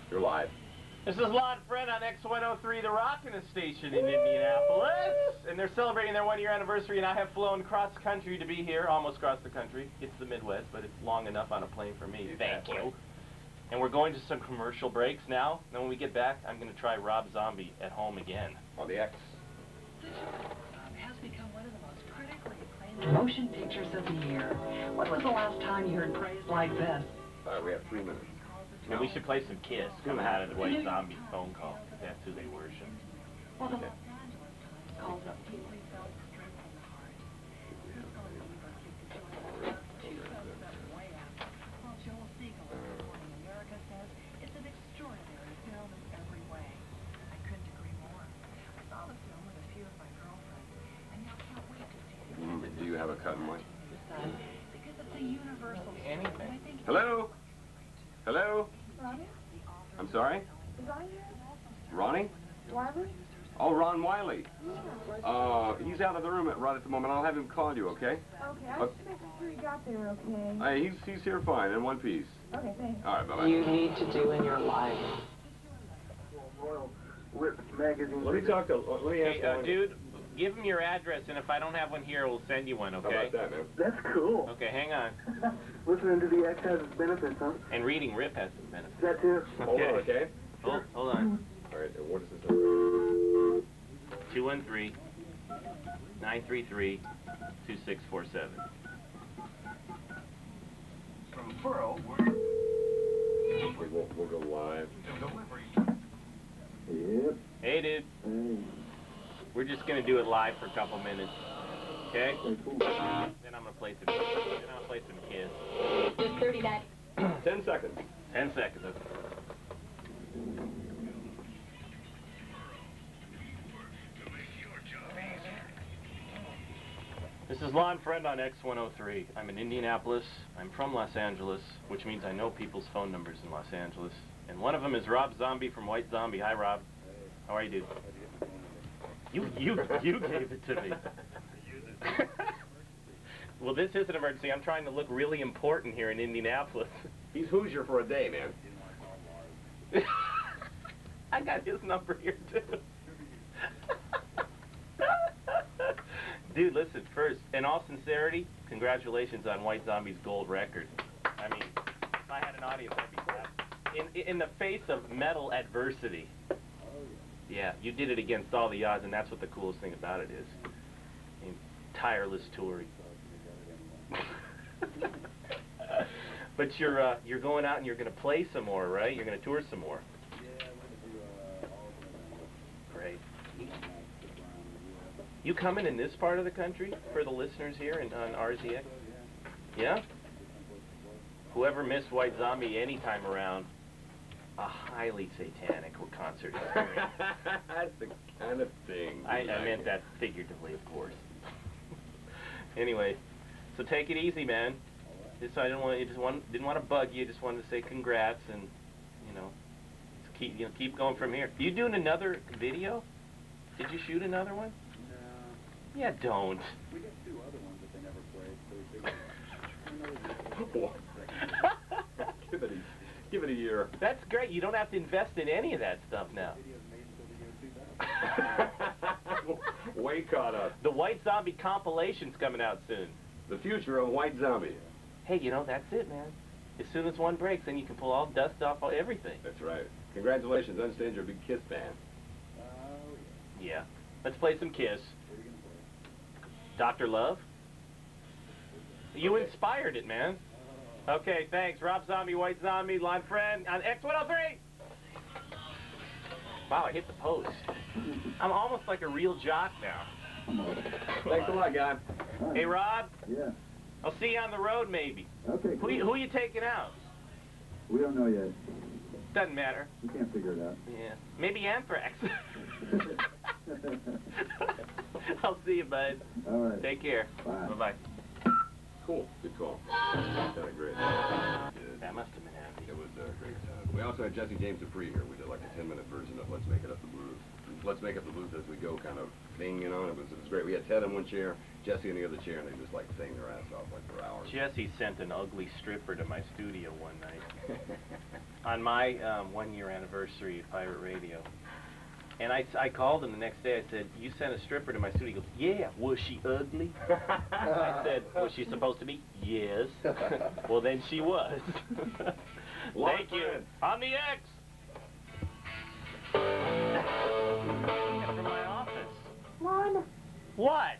You're live. This is Lonn Friend on X103, the rockin' station in Indianapolis. And they're celebrating their one year anniversary, and I have flown cross country to be here, almost across the country. It's the Midwest, but it's long enough on a plane for me. Thank you. And we're going to some commercial breaks now. Then when we get back, I'm going to try Rob Zombie at home again. On the X. has of the most critically acclaimed motion pictures of the year. When was the last time you heard praise like this? All right, we have three minutes. And we should play some Kiss Come out of the way, Zombie phone call. That's who they worship. Well, Okay. calls up Well, Joel Siegel of Reporting America says it's an extraordinary film in every way. I couldn't agree more. I saw the film with a few of my girlfriends, and now can't wait to see it again. Mm, Do you have a cut and white? Because Hello? Ronnie? I'm sorry? Ronnie? Wiley? Oh, Ron Wiley. Uh, he's out of the room at, right at the moment. I'll have him call you, okay? Okay, I Uh, just making sure he got there okay. Uh, he's he's here fine in one piece. Okay, thanks. All right, bye bye. you need to do in your life. Let me talk to. Let me ask. Hey, uh, dude, give him your address, and if I don't have one here, we'll send you one, okay? How okay? about that, man? That's cool. Okay, hang on. Listening to the X has its benefits, huh? And reading Rip has some benefits. That too. Hold on, okay? Hold, hold on. All right, and what is this number? 213 933 2647. From Furrow, We will we'll go live. Delivery. Yep. Hey, dude. We're just gonna do it live for a couple minutes. Okay? Then I'm gonna play some. Then I'm gonna play some Kiss. Just 39. Ten seconds. Ten seconds. Okay. This is Lonn Friend on X103. I'm in Indianapolis. I'm from Los Angeles, which means I know people's phone numbers in Los Angeles. And one of them is Rob Zombie from White Zombie. Hi, Rob. How are you, dude? You you you gave it to me. well, this is an emergency. I'm trying to look really important here in Indianapolis. He's Hoosier for a day, man. I got his number here too. Dude, listen, first, in all sincerity, congratulations on White Zombie's gold record. I mean, if I had an audience, I'd be glad. In, in the face of metal adversity. Yeah, you did it against all the odds, and that's what the coolest thing about it is. Tireless touring. but you're uh, you're going out and you're going to play some more, right? You're going to tour some more. Great. You coming in this part of the country for the listeners here in, on RZX? Yeah? Whoever missed White Zombie any time around, a highly satanic concert experience. That's the kind of thing. I, I meant that figuratively, of course. anyway, so take it easy, man. Just I didn't want you just want didn't want to bug you. Just wanted to say congrats and you know keep you know keep going from here. You doing another video? Did you shoot another one? No. Yeah, don't. We got two other ones that they never played. So they, they, we figured. sure. That's great. You don't have to invest in any of that stuff now. Way caught up. The White Zombie compilation's coming out soon. The future of White Zombie. Hey, you know, that's it, man. As soon as one breaks, then you can pull all the dust off of everything. That's right. Congratulations, Unstage, your big Kiss fan. Oh, yeah. Let's play some Kiss. Dr. Love? You inspired it, man. Okay, thanks. Rob Zombie, White Zombie, live friend on X103. Wow, I hit the post. I'm almost like a real jock now. Thanks a lot, guy. Hey, Rob, Yeah. I'll see you on the road maybe. Okay. Who, you- who you taking out? We don't know yet. Doesn't matter. We can't figure it out. Yeah. Maybe Anthrax. I'll see you, bud. All right. Take care. Bye. Bye-bye. Cool. Good call. Had a great night. That must have been happy. It was a great time. We also had Jesse James Dupree here. We did like a 10-minute version of Let's Make It Up the Blues. Let's Make Up the Blues as we go kind of thing, you know, and it was, it was great. We had Ted in one chair, Jesse in the other chair, and they just like sang their ass off like for hours. Jesse sent an ugly stripper to my studio one night on my um, one-year anniversary of Pirate Radio. And I, I called him the next day. I said, "You sent a stripper to my studio." He goes, "Yeah. Was she ugly?" I said, "Was she supposed to be?" "Yes." well, then she was. Lot Thank you. friend. On the X. From my office. Lonn, What?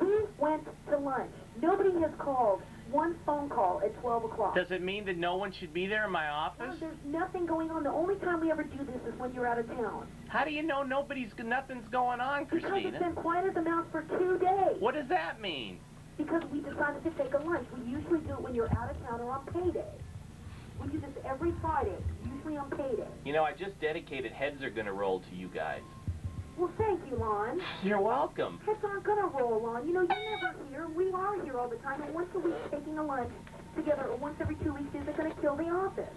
we went to lunch. Nobody has called one phone call at 12 o'clock. Does it mean that no one should be there in my No, office? there's nothing going on. The only time we ever do this is when you're out of town. How do you know nobody's nothing's going on, Christina? Because it's been quiet as a mouse for two days. What does that mean? Because we decided to take a lunch. We usually do it when you're out of town or on payday. We do this every Friday, usually on payday. You know, I just dedicated Heads Are Gonna Roll to you guys. Well, thank you, Lonn. You're welcome. Heads aren't gonna roll on. You know, you're never here. We are here all the time. And once a week, taking a lunch together, or once every two weeks, isn't gonna kill the office.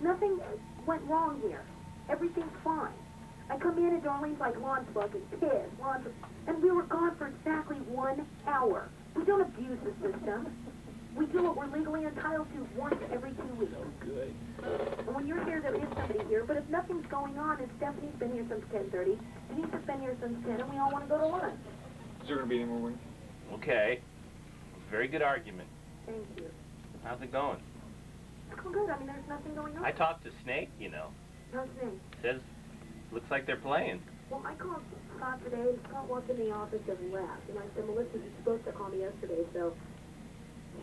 Nothing went wrong here. Everything's fine. I come in and Darlene's like, Lonn's fucking pissed. Lonn's... And we were gone for exactly one hour. We don't abuse the system. We do what we're legally entitled to once every two weeks. Good. And when you're here, there is somebody here. But if nothing's going on, and Stephanie's been here since 10.30, Denise has been here since 10, and we all want to go to lunch. Is there gonna be any more wings? Okay. Very good argument. Thank you. How's it going? It's going good. I mean, there's nothing going on. I talked to Snake, you know. How's things? Says, looks like they're playing. Well, I called Scott today, and Scott walked in the office and left. And I said, Melissa, you supposed to call me yesterday, so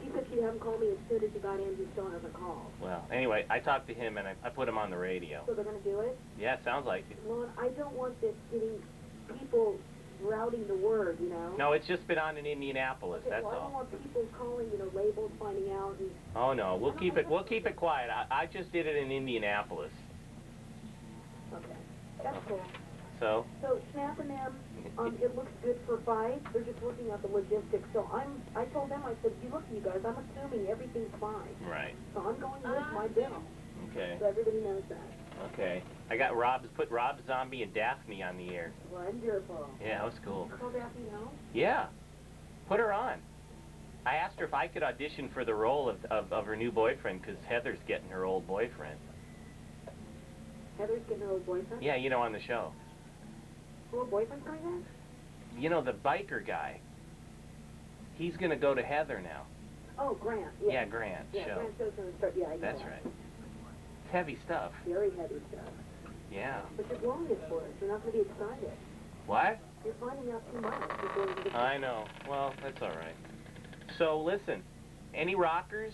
she said she'd have him call me as soon as he got in. He still hasn't called. Well, anyway, I talked to him and I, I put him on the radio. So they're going to do it? Yeah, sounds like it. Lonn, I don't want this getting people routing the word, you know? No, it's just been on in Indianapolis, Okay, that's well, I don't want people calling, you know, labels, finding out, and Oh no, we'll keep it, we'll keep it quiet. I, I just did it in Indianapolis. okay, that's cool. So, So Snake and them, um, it looks good for five. They're just working out the logistics. So I'm, I told them, I said, you look, you guys, I'm assuming everything's fine. right. So I'm going with my bill. Okay. So everybody knows that. Okay. I got Rob's, put Rob Zombie and Daphne on the air. Wonderful. Yeah, that was cool. Call Daphne now. Yeah. Put her on. I asked her if I could audition for the role of, of, of her new boyfriend because Heather's getting her old boyfriend. Heather's getting her old boyfriend. Yeah, you know, on the show. Her old boyfriend's coming back? You know, the biker guy. He's going to go to Heather now. Oh, Grant. Yeah, Yeah, Grant Yeah, show. Grant show's gonna start. Yeah, I That's that. right. It's heavy stuff. Very heavy stuff. Yeah. But you're blowing it for us. You're not gonna be excited. What? You're finding out too much before you get. I know. Well, that's all right. So listen, any rockers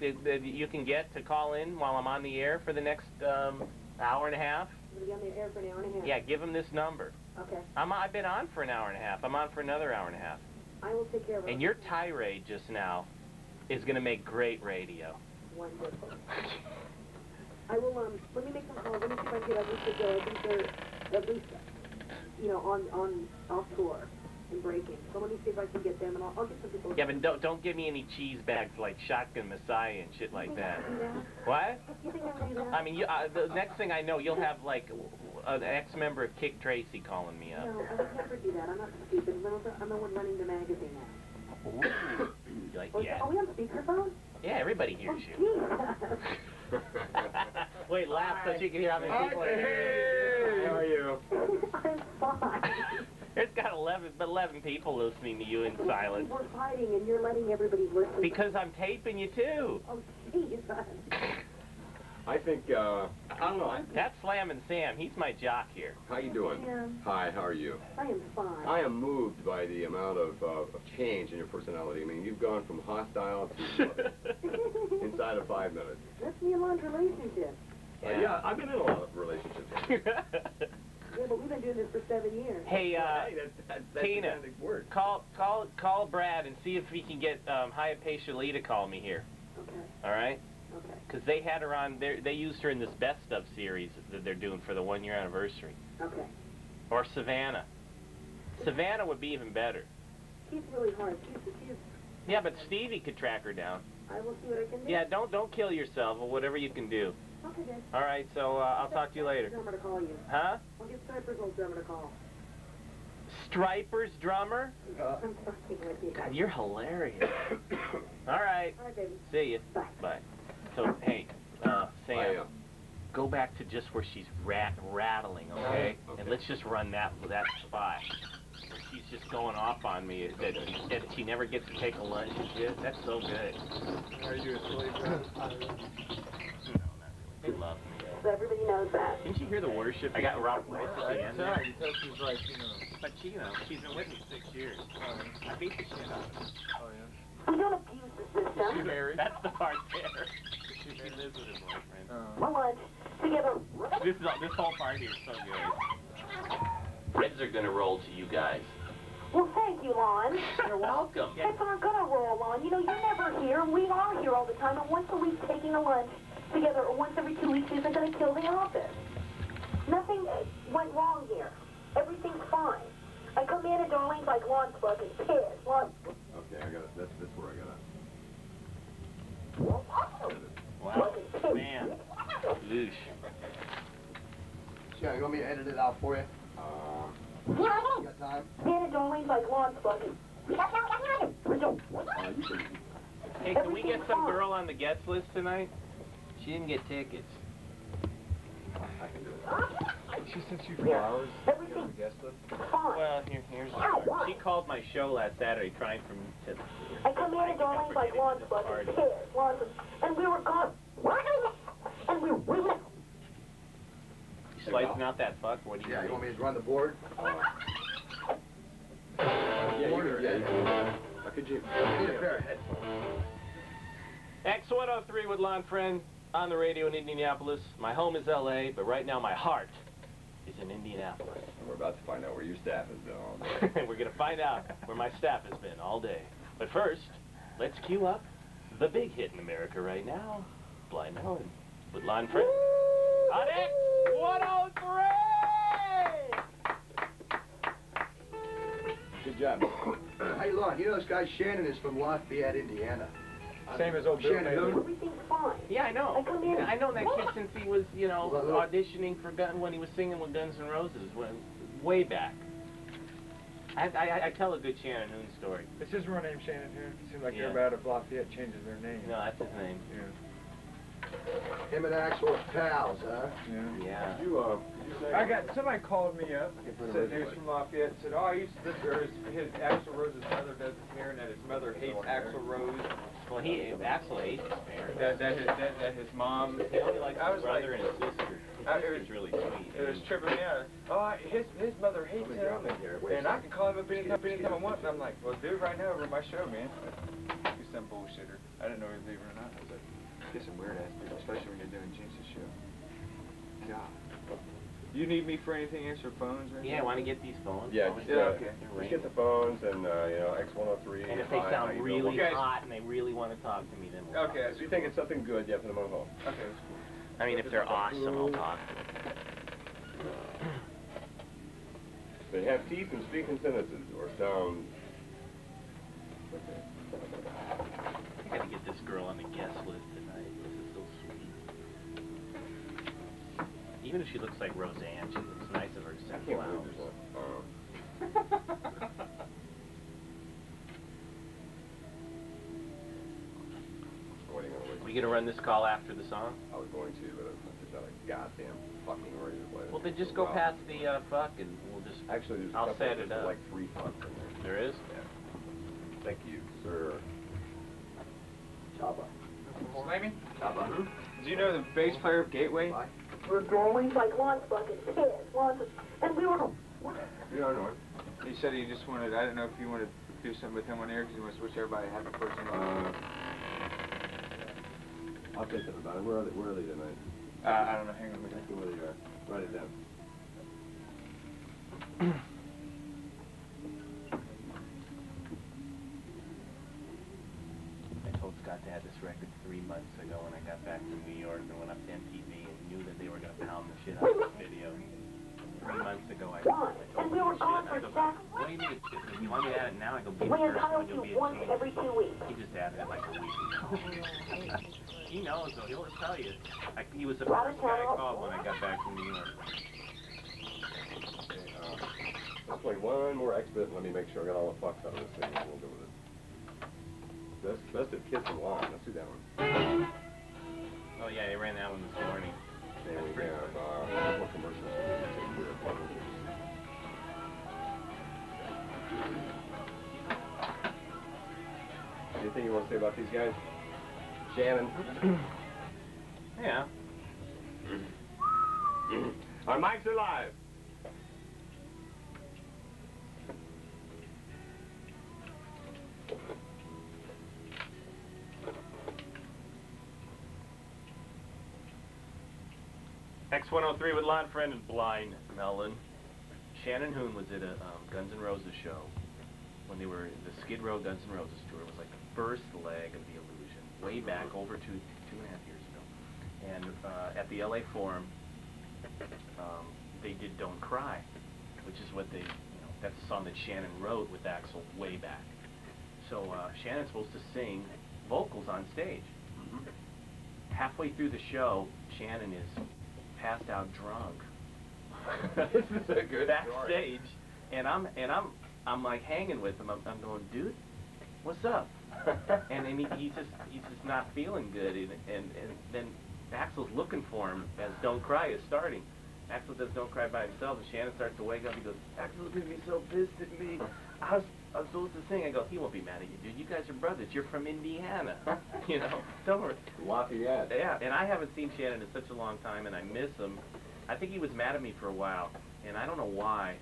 that, that you can get to call in while I'm on the air for the next um, hour and a half? Be on the air for an hour and a half. Yeah, give them this number. Okay. I'm, I've been on for an hour and a half. I'm on for another hour and a half. I will take care of it. And your tirade just now is going to make great radio. Wonderful. I will, um, let me make some calls. Let me see if I can get at least a Joe. I think they're at least, you know, on, on, off tour and breaking. So let me see if I can get them and I'll, I'll get some people. Yeah, but don't don't give me any cheese bags like Shotgun Messiah and shit like that. What? You think I can do that? I mean, you, uh, the next thing I know, you'll have like an ex-member of Kik Tracee calling me up. No, I would never do that. I'm not stupid. I'm the- I'm the one running the magazine now. Ooh. Like, Oh, yeah. Are we on speakerphone? Yeah, everybody Oh, hears you. Wait, laugh so she can hear how many people are Hey, here. how are you? I'm fine. There's got 11, 11 people listening to you in silence. We're fighting and you're letting everybody listen. Because I'm taping you too. Oh, Jesus. I think, uh, I don't know. That's Slammin' Sam. He's my jock here. how you doing? Sam. Hi, how are you? I am fine. I am moved by the amount of, uh, of change in your personality. I mean, you've gone from hostile to inside of five minutes. That's me and Lonn's relationship. Uh, yeah, I've been in a lot of relationships. Yeah, but we've been doing this for seven years. hey, uh, Hey, that, that, that's Tina, the call call call Brad and see if we can get um, Hypatia Lee to call me here. Okay, All right? okay. Because they had her on. They they used her in this best of series that they're doing for the one year anniversary. Okay. Or Savannah. Savannah would be even better. She's really hard. She's, she's, Yeah, but Stevie could track her down. I will see what I can do. Yeah, don't don't kill yourself or whatever you can do. Okay, then. All right, so uh, I'll talk to you later. Drummer to call you. Huh? I'll get Cypress old drummer to call. Stripers drummer? I'm fucking with you. God, you're hilarious. All right. All right, baby. See you. Bye. Bye. So, hey, uh, Sam, I, uh, go back to just where she's rat rattling, okay? Okay. And let's just run that that spot. She's just going off on me that, that she never gets to take a lunch and shit. That's so good. How are you doing, Philly? They love me. So everybody knows that. Didn't you hear the worship? I got Rob Rice at the end. Yeah, there? because she's like, you know. But you know, she's been with me six years. I beat the shit out of her. Oh, yeah. We don't abuse the system. married? That's the part there. She, she lives with her boyfriend. Uh, My lunch. Together. This is this whole part here is so good. Reds are gonna roll to you guys. Well, thank you, Lonn. You're welcome. That's what I'm gonna roll on. You know, you're never here, and we are here all the time, and once a week taking a lunch together, once every two weeks isn't gonna kill the office. Nothing went wrong here. Everything's fine. I come in and Darlene's like, Lonn's fucking pissed. Lonn's... Okay, I got it. That's, that's where I got it. Wow. Man. Loosh. Yeah, you want me to edit it out for you? Uh, You got time? Dan and Darlene's like, Lonn's fucking... uh, Hey, can we get some girl on the guest list tonight? She didn't get tickets. I can do it. she sent you flowers. Everything You guest list. Well, here, here's the story. She called my show last Saturday trying for me to. I come in and Darlene's like, Lonn's fucking pissed. Lonn's... And we were gone. And we were... You slicing out that fuck? What do you Yeah, you want me to run the board? Yeah, you can, yeah, you can. Uh, could you? I need a pair of headphones. X103 with Lonn Friend on the radio in Indianapolis. My home is LA, but right now my heart is in Indianapolis. And we're about to find out where your staff has been all day. We're gonna find out where my staff has been all day. But first, let's cue up the big hit in America right now, Blind Melon with Lonn Friend on X103. Good job. Hey, Lonn, you know this guy Shannon is from Lafayette, Indiana. Same as old Bill Shannon Bailey. Everything's fine. Yeah, I know. I come in- I know that kid since he was, you know, Well, well- auditioning for Gun when he was singing with Guns N' Roses, when, way back. I, I, I tell a good Shannon Hoon story. It's his real name, Shannon here. Seems like Yeah. everybody out of Lafayette changes their name. No, that's his name. Yeah. Him and Axl are pals, huh? Yeah. Yeah. You, uh, you say? I got somebody called me up, put said this he was from Lafayette, said, "Oh, I used to live there. His, his Axl Rose's mother doesn't care, and that his mother hates Axl Rose. Well, he Axl hates his parents. That that his, that, that his mom. He only likes I his was like, brother and his sister. His I- it was- really sweet. It was tripping me out. Oh, I- his his mother hates him, and, and I can call him up anytime, anytime I want. And I'm like, well, do it right now over my show, man. You some bullshitter. I didn't know he was leaving or not. I was like, Get some weird ass people, especially when you're doing Jinx's show. God. you need me for anything answer phones or anything? Yeah, I want to get these phones? Yeah, Phones just, are- uh, they're just get the phones and, uh, you know, X103. And if they sound you really doing? Okay. hot and they really want to talk to me, then we'll Okay, so you think it's something good, yeah, put them on hold. Okay, that's cool. I mean, if they're awesome, I'll talk to them. They have teeth and speak in sentences or sound. I gotta get this girl on the guest list Even if she looks like Roseanne, she looks nice of her to I sing flowers. believe there's one. Um, What are you gonna wait? You gonna run this call after the song? I was going to, but I've got a goddamn fucking ready to play. Well, then just go Wow. past the uh, fuck and we'll just. Actually, there's a I'll couple, set there's it up. like three fucks in there. There is. Yeah. Thank you, sir. Chaba. Slammy? Chaba. Do you know the bass player of Gateway? We're going like lots fucking pissed, lots of, and we were, Yeah, I know. He said he just wanted, I don't know if you wanted to do something with him on air because he wants to wish everybody a happy birthday. Uh, I'll take that about it. Where are they, where are they tonight? Uh, I don't know, hang on a Tell minute. where they are. Write it down. I told Scott to have this record three months ago when I got back from New York and went up to MTV and knew that they were gonna pound the shit out of this video. Three months ago, I, Gone. I And told we him were the gone shit. for I go, seven what do you mean? If you want me to add it now, I go, be we the first entitled one, you'll you be a once change. every two weeks. He just added it like a week ago. he knows, though. He'll tell you. Like, he was the Lot first of guy I talent. called when I got back from New York. Okay, uh, let's play one more and let me make sure I got all the fucks out of this thing and we'll go with it. Best, best of Kiss and Line. Let's do that one. Oh, yeah, they ran that one this morning. Then we have, uh, a couple commercials. Take care of. Anything you want to say about these guys? Shannon? Yeah. Our mics are live. X103 with Lonn Friend and Blind Melon. Shannon Hoon was at a um, Guns N' Roses show when they were in the Skid Row Guns N' Roses tour. It was like the first leg of the Illusion, way back over two two and a half years ago. And uh, at the LA Forum, um, they did "Don't Cry," which is what they, you know, that's a song that Shannon wrote with Axl way back. So uh, Shannon's supposed to sing vocals on stage. Halfway through the show, Shannon is passed out drunk. This is a good backstage, and I'm and I'm I'm like hanging with him. I'm, I'm going, dude, what's up? and and he, he's just he's just not feeling good, and and and then Axl's looking for him as "Don't Cry" is starting. Axl does "Don't Cry" by himself, and Shannon starts to wake up. He goes, Axl's gonna be so pissed at me. I was I was supposed to sing. I go, he won't be mad at you, dude. You guys are brothers. You're from Indiana. you know, don't worry. Lafayette. Yeah, and I haven't seen Shannon in such a long time, and I miss him. I think he was mad at me for a while, and I don't know why.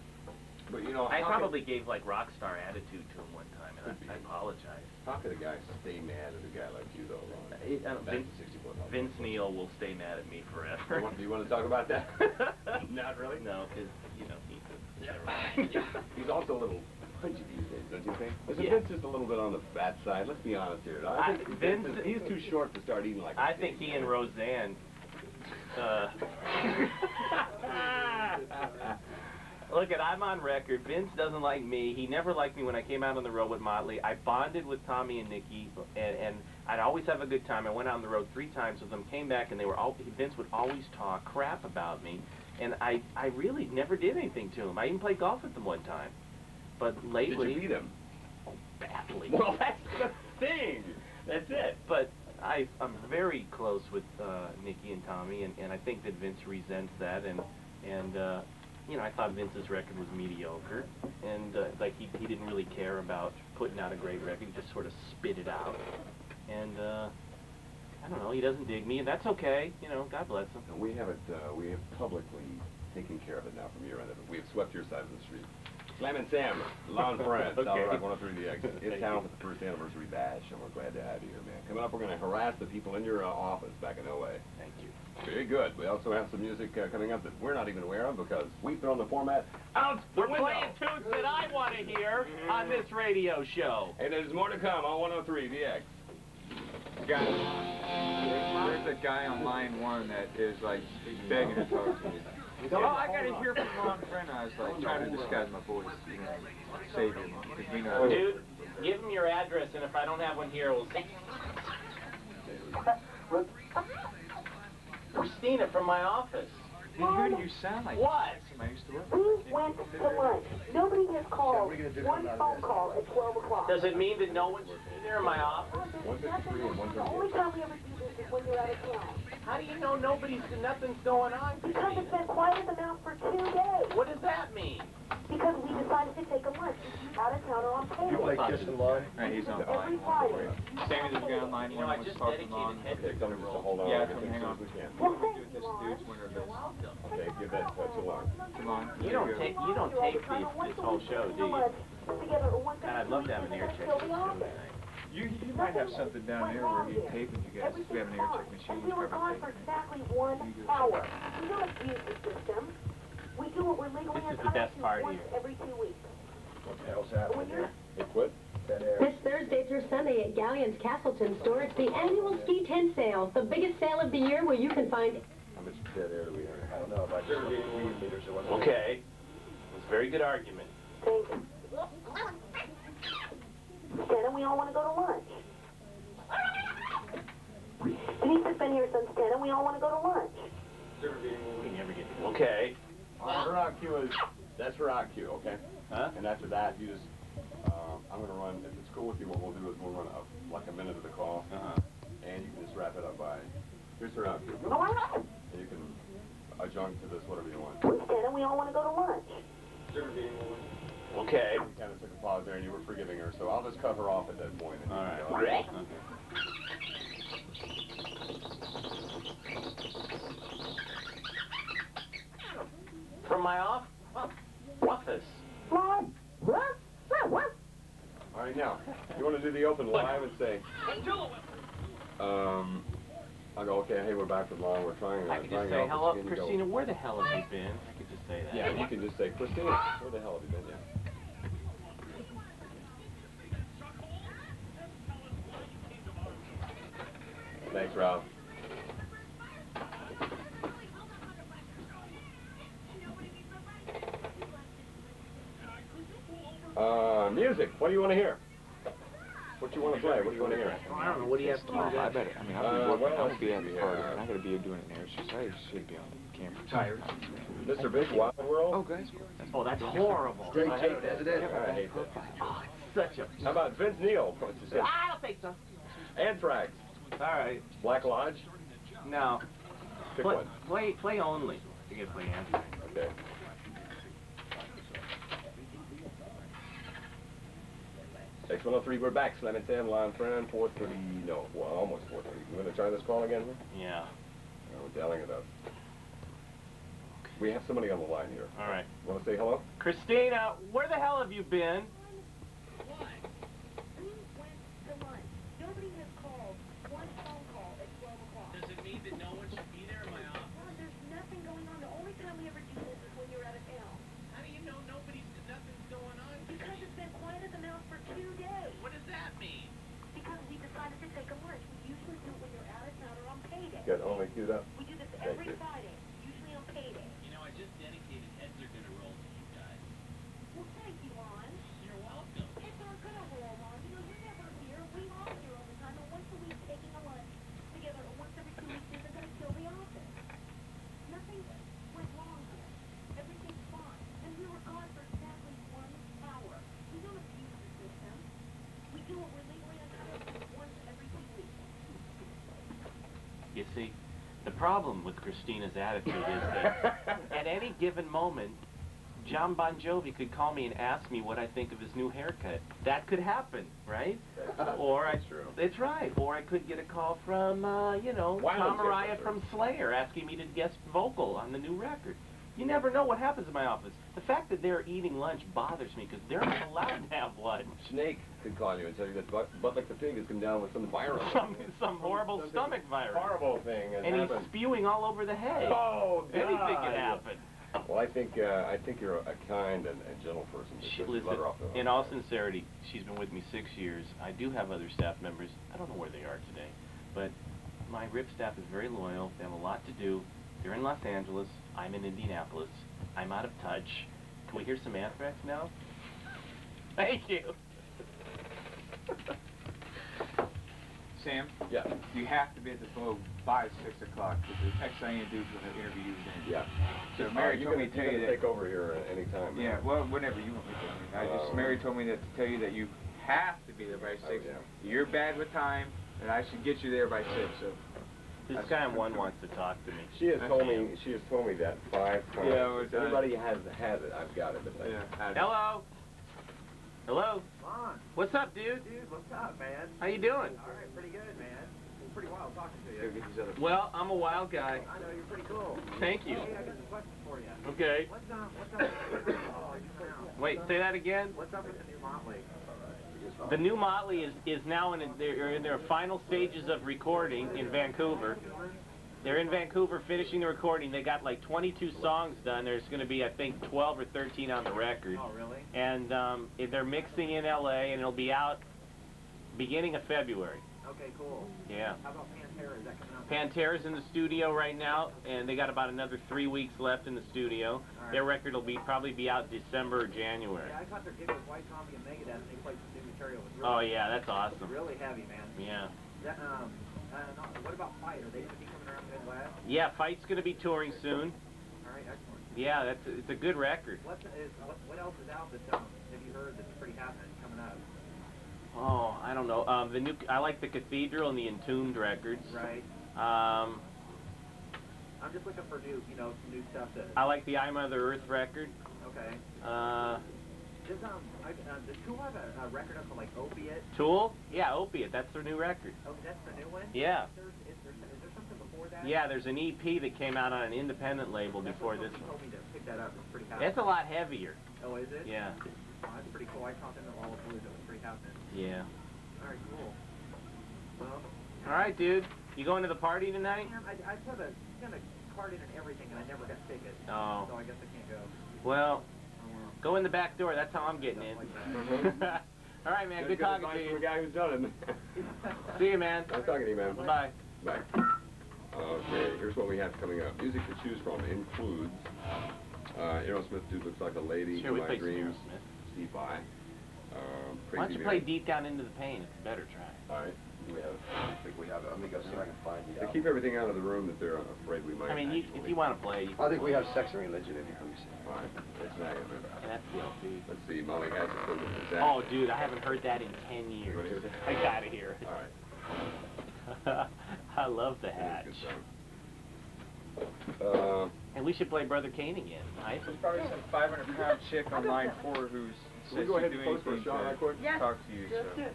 But you know, I probably gave like rock star attitude to him one time, and I, I apologize. How could a guy stay mad at a guy like you, though, Lonn? It- I don't- Back Vince, to 64 Hot Vince Neil will stay mad at me forever. You want- Do you want to talk about that? Not really? No, because you know he. He's also a little punchy these days, don't you think? Isn't Yeah. Vince just a little bit on the fat side? Let's be honest here. I, I- think Vince- is, he's too short to start eating like. a I steak. think he and Roseanne. Uh, Look at I'm on record. Vince doesn't like me. He never liked me when I came out on the road with Motley. I bonded with Tommy and Nikki, and, and I'd always have a good time. I went out on the road three times with them. Came back, and they were all. Vince would always talk crap about me, and I I really never did anything to him. I even played golf with them one time, but lately. Did you beat him? badly. Well, that's the thing. That's it. But I, I'm very close with uh, Nikki and Tommy, and, and I think that Vince resents that, and and uh, you know I thought Vince's record was mediocre, and uh, like he he didn't really care about putting out a great record, he just sort of spit it out, and uh, I don't know, he doesn't dig me, and that's okay, you know, God bless him. No, we haven't. Uh, we have publicly taken care of it now from your end of it. We have swept your side of the street. Slammin' Sam, Lonn Friend, Okay. Solid Rock 103 DX, in Thank town for the first anniversary bash, and we're glad to have you here, man. Coming up, we're going to harass the people in your uh, office back in LA. Thank you. Very good. We also have some music uh, coming up that we're not even aware of because we've thrown the format out the We're window. playing tunes that I want to hear on this radio show. And there's more to come on 103 DX. Guy, there's, there's a guy on line one that is like begging to talk to you. Oh, I gotta hear from Lonn Friend. I was like trying to disguise my voice, you know, save him. 'cause we know. Dude, give him your address, and if I don't have one here, we'll see. Christina from my office. Dude, you sound like What? somebody used to work. We went to lunch. Nobody has called one phone call at 12 o'clock. Does it mean that no one's there in my office? The only time we ever do this is when you're out of town. How do you know nobody's nothing's going on? Because it's been quiet as the mouse for two days. What does that mean? Because we decided to take a lunch out of town or on payday. You like kissing line? Right, he's on Every line. Friday. Sammy, there's a guy on line You know, one I who just wants to talk to him on. dedicated Okay, tell me just to hold on. Yeah, come hang on. soon as we can. Well, Do thank it you, this Lonn. dude's winner of this. Okay, give that to to Lonn. Come on. You don't take you don't tape these this whole show, do you? Together or once God, every I'd love to have an air ear they're check gonna kill the system office. You, you might have something down there where he's taping you guys. We have an air check machine. And we were gone for exactly one hour. We don't abuse the system. We do what we're legally This is the best to part once here. every two weeks. What the hell's happening here? They quit? This Thursday through Sunday at Galleon's Castleton store, it's the annual ski tent sale, the biggest sale of the year where you can find How much dead air do we have? I don't know, about 30 meters or whatever. Okay. It's a very good argument. Thank you. Stan we all want to go to lunch. Denise has been here since 10 and we all want to go to lunch. We never get Okay. Her IQ is, that's her IQ, okay? Huh? And after that, you just, um, I'm gonna run, if it's cool with you, what we'll do is we'll run up like a minute of the call. Uh-huh. And you can just wrap it up by, here's her IQ. And you can adjunct to this, whatever you want. Stan and we all want to go to lunch. Okay. You kind of took a pause there and you were forgiving her, so I'll just cut her off at that point. and you All can right. go. From my off office. Lonn? All right, now, you want to do the open live and say, um, I'll go, okay, hey, we're back with Lonn, we're trying, I could just say, out hello, this, can you go?" Christina, where the hell have you been? I could just say that. Yeah, you can just say, Christina, where the hell have you been, yeah? Thanks, Ralph. Uh, music, what do you want to hear? What you want to play, what do you want to hear? I don't know. What do you have Oh, I better. I mean, I'll be Uh, working. what I'm gonna be do at the party. I'm not gonna be doing it in there. I should be on the camera. Tired. Mr. Big Wild World? Oh, guys. Oh, that's horrible. Straight tape, that. as it is. I hate that. Oh, it's such a. How about Vince Neil? What's his name? I'll take some. Anthrax, All right. Black Lodge? No. Pick Play, one. play, play only. You can play Andrew. Okay. X one oh three, we're back. Slammin' Sam, line friend, four thirty. No, well, almost four thirty. You want to try this call again? Yeah. Oh, we're dialing it up. We have somebody on the line here. All right. Want to say hello? Christina, where the hell have you been? Nobody has called. One phone call at 12 o'clock. Does it mean that no one should be there in my office? Well, there's nothing going on. The only time we ever do this is when you're out of town. How do you know nobody's nothing's going on? Because it's been quiet as a mouse for two days. What does that mean? Because we decided to take a lunch. We usually do it when you're out of town or on payday. Got only queued up. We do this Thank every you. Friday, usually on payday. You know, I just dedicated Heads Are Gonna Roll to you guys. Well, thank you, Lonn. You're welcome. It's our good overall, Lonn. You know, you're never here. We are here all the time. And once a week, taking a lunch together, or once every two weeks, isn't going to kill the office. Nothing went wrong here. Everything's fine. And we were gone for exactly one hour. We don't abuse the system. We do what we're legally entitled to once every two weeks. You see, the problem with Christina's attitude is that at any given moment, John Bon Jovi could call me and ask me what I think of his new haircut. That could happen, right? Or I, That's true. It's right. Or I could get a call from, uh, you know, Tom Araya from Slayer asking me to guest vocal on the new record. You never know what happens in my office. The fact that they're eating lunch bothers me because they're not allowed to have lunch. Snake could call you and tell you that butt, butt like the pig has come down with some virus. Some, some horrible Something stomach virus. Horrible thing has And he's spewing all over the hay. Oh, God. Anything could happen. Well, I think uh, I think you're a kind and, and gentle person. She, listen, let her off the in all sincerity, she's been with me six years. I do have other staff members. I don't know where they are today, but my RIP staff is very loyal. They have a lot to do. They're in Los Angeles. I'm in Indianapolis. I'm out of touch. Can we hear some Anthrax now? Thank you. Sam, Yeah. you have to be at the Globe by six o'clock because the next thing you do is going to interview you then. Yeah. So Mary you told me to tell you you that. take over here at any time. Yeah, well, whenever you want me to. I just Uh, Mary told me that to tell you that you have to be there by Oh, six. yeah. You're bad with time, and I should get you there by six. So This guy on one wants to talk to me. She has told me, she has told me that five times. Yeah, well, if anybody has has it, I've got it. But I- Hello. Hello. Vaughn. What's up, dude? Dude, what's up, man? How you doing? All right, pretty good, man. It's pretty wild talking to you. Well, I'm a wild guy. I know you're pretty cool. Thank you. Hey, I got some questions for you. Okay. What's up? What's up? oh, you sound. Wait, say that again. What's up with the new Motley? The new Motley is is now in they're in their final stages of recording in Vancouver. They're in Vancouver finishing the recording. They got like 22 songs done. There's going to be I think 12 or 13 on the record. Oh, really? And um, they're mixing in LA, and it'll be out beginning of February. Okay, cool. Yeah. How about Pantera? Is that coming out? Pantera's in the studio right now, and they got about another three weeks left in the studio. All Their record will be probably be out December or January. Yeah, I caught their gig with White Zombie and Megadeth, and they played material. It was Oh yeah, that's awesome. Really heavy, man. Yeah. That, um, uh, no, what about Fight? Are they going to be coming around the Midwest? Yeah, Fight's gonna be touring soon. All right, excellent. Yeah, that's it's a good record. What is what, what else is out that um, have you heard that's pretty happening coming up? Oh, I don't know. Um, the new I like the Cathedral and the Entombed records. Right. Um, I'm just looking for new, you know, some new stuff that. I like the I Mother Earth record. Okay. Uh, Does um, I, uh, does Tool have a, a record for like Opiate? Tool? Yeah, Opiate. That's their new record. Oh, that's the new one. Yeah. Is there, is there, is there something before that? Yeah, there's an EP that came out on an independent label That's before this one. told me to pick that up. It's pretty happening. It's a lot heavier. Oh, is it? Yeah. Oh, that's pretty cool. I caught them at Lollapalooza. It was pretty happening. Yeah. All right, cool. Well, All right, dude. You going to the party tonight? I, I put a kind of card in and everything, and I never got tickets. Oh. So I guess I can't go. Well, go in the back door. That's how I'm getting in. All right, man. Good, talking to you. From a guy who's done it. See you, man. Nice talking to you, man. Bye. Bye. Okay, here's what we have coming up. Music to choose from includes uh, Aerosmith, Dude Looks Like a Lady, Sure, we My play some Dreams, Steve Vai. Um, Why don't you play Deep Down Into the Pain? It's a better try. All right. We have, I think we have it. Let me go see if I can find the They keep everything out of the room that they're afraid we might. I mean, you, if actually- you want to play, you I think we have Sex and Religion in here. Let me see. All right, it's not gonna be- And that's DLC. Let's see, Molly has it. with Zach. Oh, dude, I haven't heard that in 10 You years. wanna hear that? I gotta hear it. All right. I love the hatch. is good song. Uh, And we should play Brother Kane again. I There's probably some 500 pound chick on line four who's Can we go ahead she'd and do post for a anything shot to quick? Yes. talk to you. Just So it.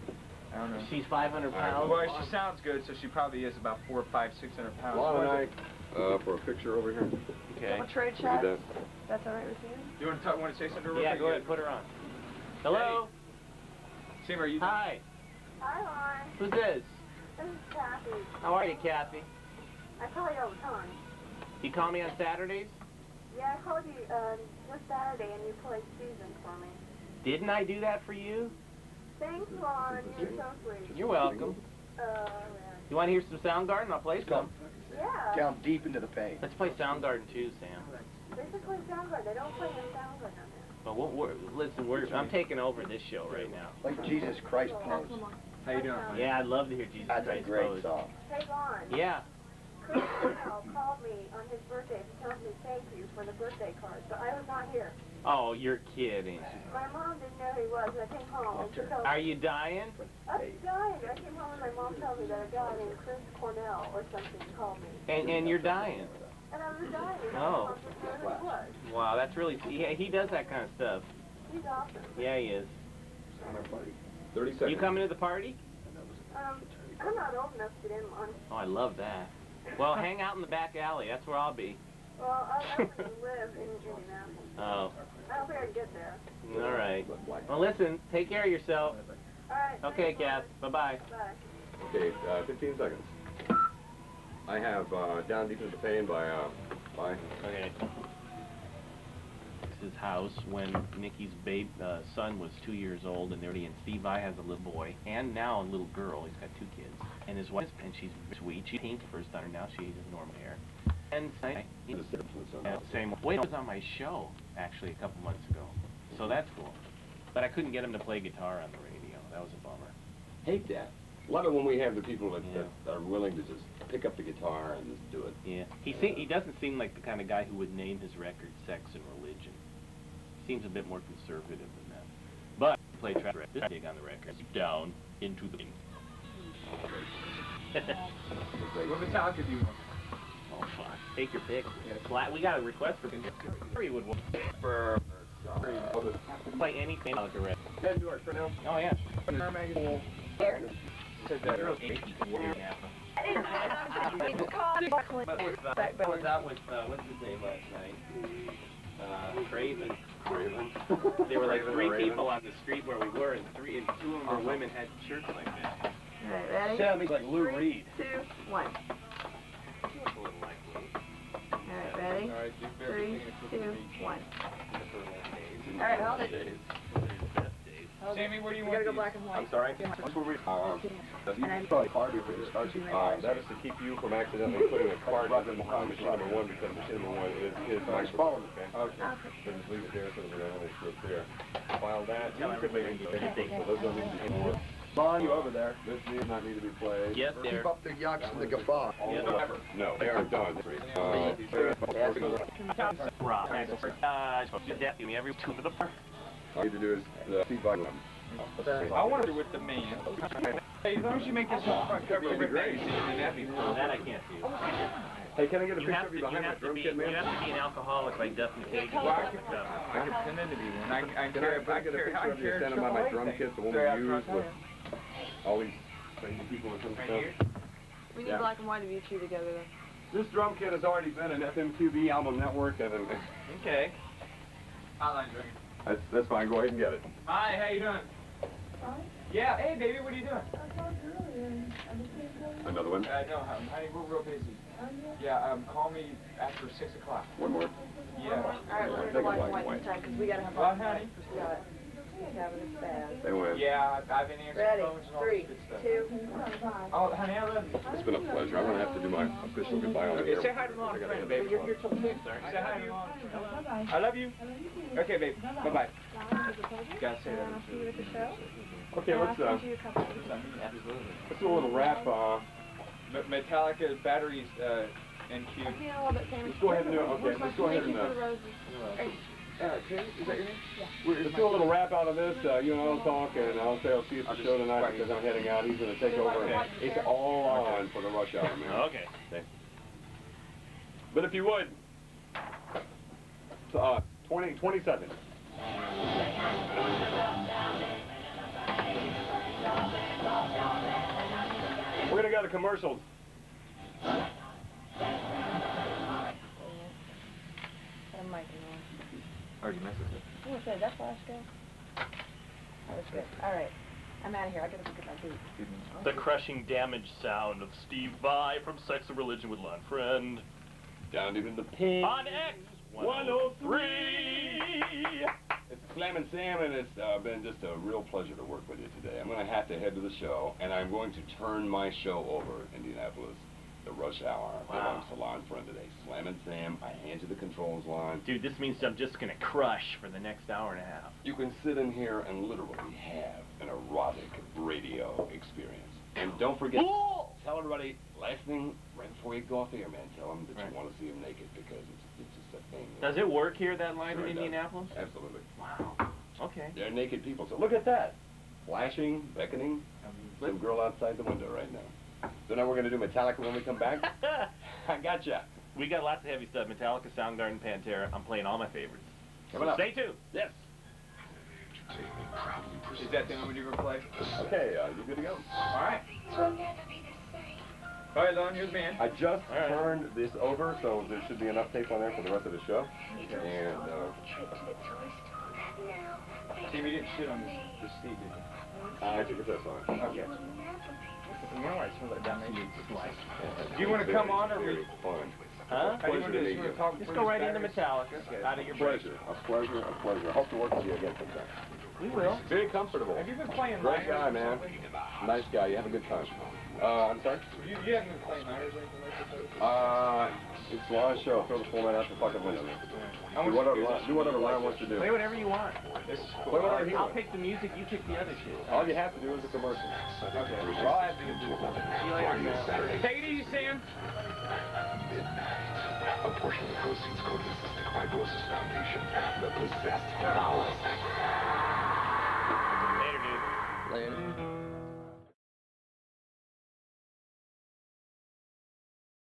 I don't know. She's 500 All right, pounds. Well, she sounds good, so she probably is about four, five, six hundred pounds. Lon and I, uh, for a picture over here. Okay. A trade Look shot? that. That's all right with you? You want to talk? Want to say something? Real Yeah, quick? go ahead, and put her on. Hello? Sam, are you? Hi. Hi, Lauren. Who's this? This is Kathy. How are you, Kathy? I call you all the time. You call me on Saturdays? Yeah, I called you uh, this Saturday and you played Susan for me. Didn't I do that for you? Thanks, Lauren. You're so sweet. You're welcome. Oh, yeah. You want to hear some Soundgarden? I'll play some. Yeah. Down deep into the pain. Let's play Soundgarden too, Sam. They should play Soundgarden. They don't play the Soundgarden on there. But we're, we're, listen, we're, I'm taking over this show right now. Like Jesus Christ pose. How you doing? Yeah, I'd love to hear Jesus That's a great Pose. song. Hey, Lauren. Yeah. Chris called me on his birthday to tell me thank you for the birthday card, but I was not here. Oh, you're kidding. My mom didn't know who he was, and I came home and she told Are you dying? I was dying. I came home and my mom told me that a guy named Chris Cornell or something called me. And and you're dying. And I was dying. Oh. My mom didn't know who he was. Wow, that's really yeah. He does that kind of stuff. He's awesome. Yeah, he is. Thirty seconds. You coming to the party? Um, I'm not old enough to get in one. Oh, I love that. Well, hang out in the back alley. That's where I'll be. Well, I, I don't live in Indianapolis. Oh, I don't I can get there. all right. Well, listen. Take care of yourself. All right. Okay, thanks, Kath. Bye bye. Bye. Okay, uh, 15 seconds. I have uh, Down Deep into the Pain by, uh, by, Okay. His house when Nikki's babe uh, son was two years old, and there and Steve Vai has a little boy, and now a little girl. He's got two kids, and his wife, and she's sweet. She's pink first on her. Now she has normal hair. And uh, same. Wait, was on my show actually a couple months ago, so that's cool. But I couldn't get him to play guitar on the radio. That was a bummer. hate that. Love it when we have the people that, that are willing to just pick up the guitar and just do it. Yeah, he se- he doesn't seem like the kind of guy who would name his record "Sex and Religion." Seems a bit more conservative than that. But play track this dig on the record down into the. What Metallica do you want? Oh fuck. Take your pick. Flat. We got a request for Harry would want for play anything like a red. Head to our now. Oh yeah. Our. Says that girl you can wear now. Was out with uh, what's his name last night? Uh, Craven. Raven. There were like three Raven? people on the street where we were, and three, and two of them were women had shirts like that. Alright, ready? Sounds like Lou Reed. Two, one. Alright, ready? Alright, do Three, everything two, one. Alright, hold it. Hold Sammy, where do you we want gotta go black and white. I'm sorry? What's we, uh, And probably hard if it starts. Uh, that is to keep you from accidentally putting a card in the machine number one because machine number one is, is my phone. Okay. So just leave it there so that we don't have any shit there. File that. You could make it anything, so those don't need to be more. Bond, you over there. This need not need to be played. Yes, there. Keep up the yucks and the guffaw. Yeah, no, no, they are done. Uh, Uh, me every two to the park. all you need to do is, uh, see volume. I wonder with the man. Hey, as long as you make this on front cover of the that'd be cool. That I can't do. Hey, can I get a You picture of you you behind have that to drum be, kit, you have to be an alcoholic like Dustin Cage. Well, I can, I can pretend to be one. I, I Can I, I get a picture I of you standing by my drum kit, the one There, we use with you. All these crazy people and some Right stuff? here? We need Yeah. black and white of you two together then. This drum kit has already been an FMQB album network, and and- Okay. Hotline drinking. that's, that's fine, go ahead and get it. Hi, how you doing? Hi. Yeah, hey baby, what are you doing? Another one? Uh, no, hon- honey, we're real busy. Yeah, um, call me after six o'clock. One more. Yeah. Alright, we're gonna Take go black black and white this time, because we gotta have Well, black honey. white for Scott. He's having it bad. They win. Yeah, I've, I've been answering Ready? phones and all Three, good stuff. two, Oh, honey, I love you. It's been a pleasure. I'm gonna have to do my official goodbye on the Okay, air. say hi to mom I and gotta friend, get baby. You're here till six. Say hi to mom. I love you. Okay, babe. Bye-bye. Gotta say that. Okay, let's, uh, let's do a little rap, uh, Metallica batteries, uh, NQ. let's go ahead and do, it. okay, let's go ahead and, uh, Uh, Tim, is that your name? we're- let's do a little wrap out of this, uh, you and I'll talk, and I'll say I'll see you at the show tonight because I'm heading out. He's gonna take over. Okay. It's all on for the rush hour, man. Okay. But if you would, uh, 20, 20 seconds. We're gonna go to commercials. I'm mic on. Already messaged it. Oh, so that flash go? That was good. Alright. I'm out of here. I gotta go get my boot. The crushing damage sound of Steve Vai from Sex and Religion with Lonn Friend. Down even the pin. On X 103. It's Slammin' Sam, and it's uh, been just a real pleasure to work with you today. I'm going to have to head to the show, and I'm going to turn my show over, Indianapolis, the rush hour. Wow. I'm Salon Friend today. Slammin' Sam, I hand you the controls line. Dude, this means I'm just gonna crush for the next hour and a half. You can sit in here and literally have an erotic radio experience. And don't forget, tell everybody, last thing, right before you go off the air, man, tell them that Right. you want to see them naked because it's, it's just a thing. Does it work here, that line Sure in it does. Indianapolis? Absolutely. Wow. Okay. They're naked people. So look at that. Flashing, beckoning. Some girl outside the window right now. So now we're going to do Metallica when we come back. I gotcha. We got lots of heavy stuff. Metallica, Soundgarden, Pantera. I'm playing all my favorites. Coming So up. Stay tuned. Yes. Is that the only one you're gonna play? Okay, uh, you good to go? Alright. Alright, Lonn, here's the band. I just turned this over, so there should be enough tape on there for the rest of the show. And uh, Tim, you didn't shit on this, this seat, did you? I took a test on it. Okay. You know why it smells like that? Maybe it's just light. Do you want to come on or we? Huh? How do you want to? You want to talk Just go right into? Metallica. Okay. Out of your break. Pleasure, a pleasure, a pleasure. I hope to work with you again sometime. We will. Very comfortable. Have you been playing Great guy, man. Nice guy. You have a good time. Uh, I'm sorry? You, you haven't been playing Myers or anything like that? Uh, it's Lonn's show. Throw the format out the fucking window. I Do whatever, you to do whatever Lonn wants to do. Play whatever you want. This is Play whatever he I'll wants. pick the music, you pick the other shit. All you have to do is a commercial. Okay. Well, I'll have to get to See you later. Take it easy, Sam. A portion of the proceeds go to the Cystic Fibrosis Foundation. The possessed flowers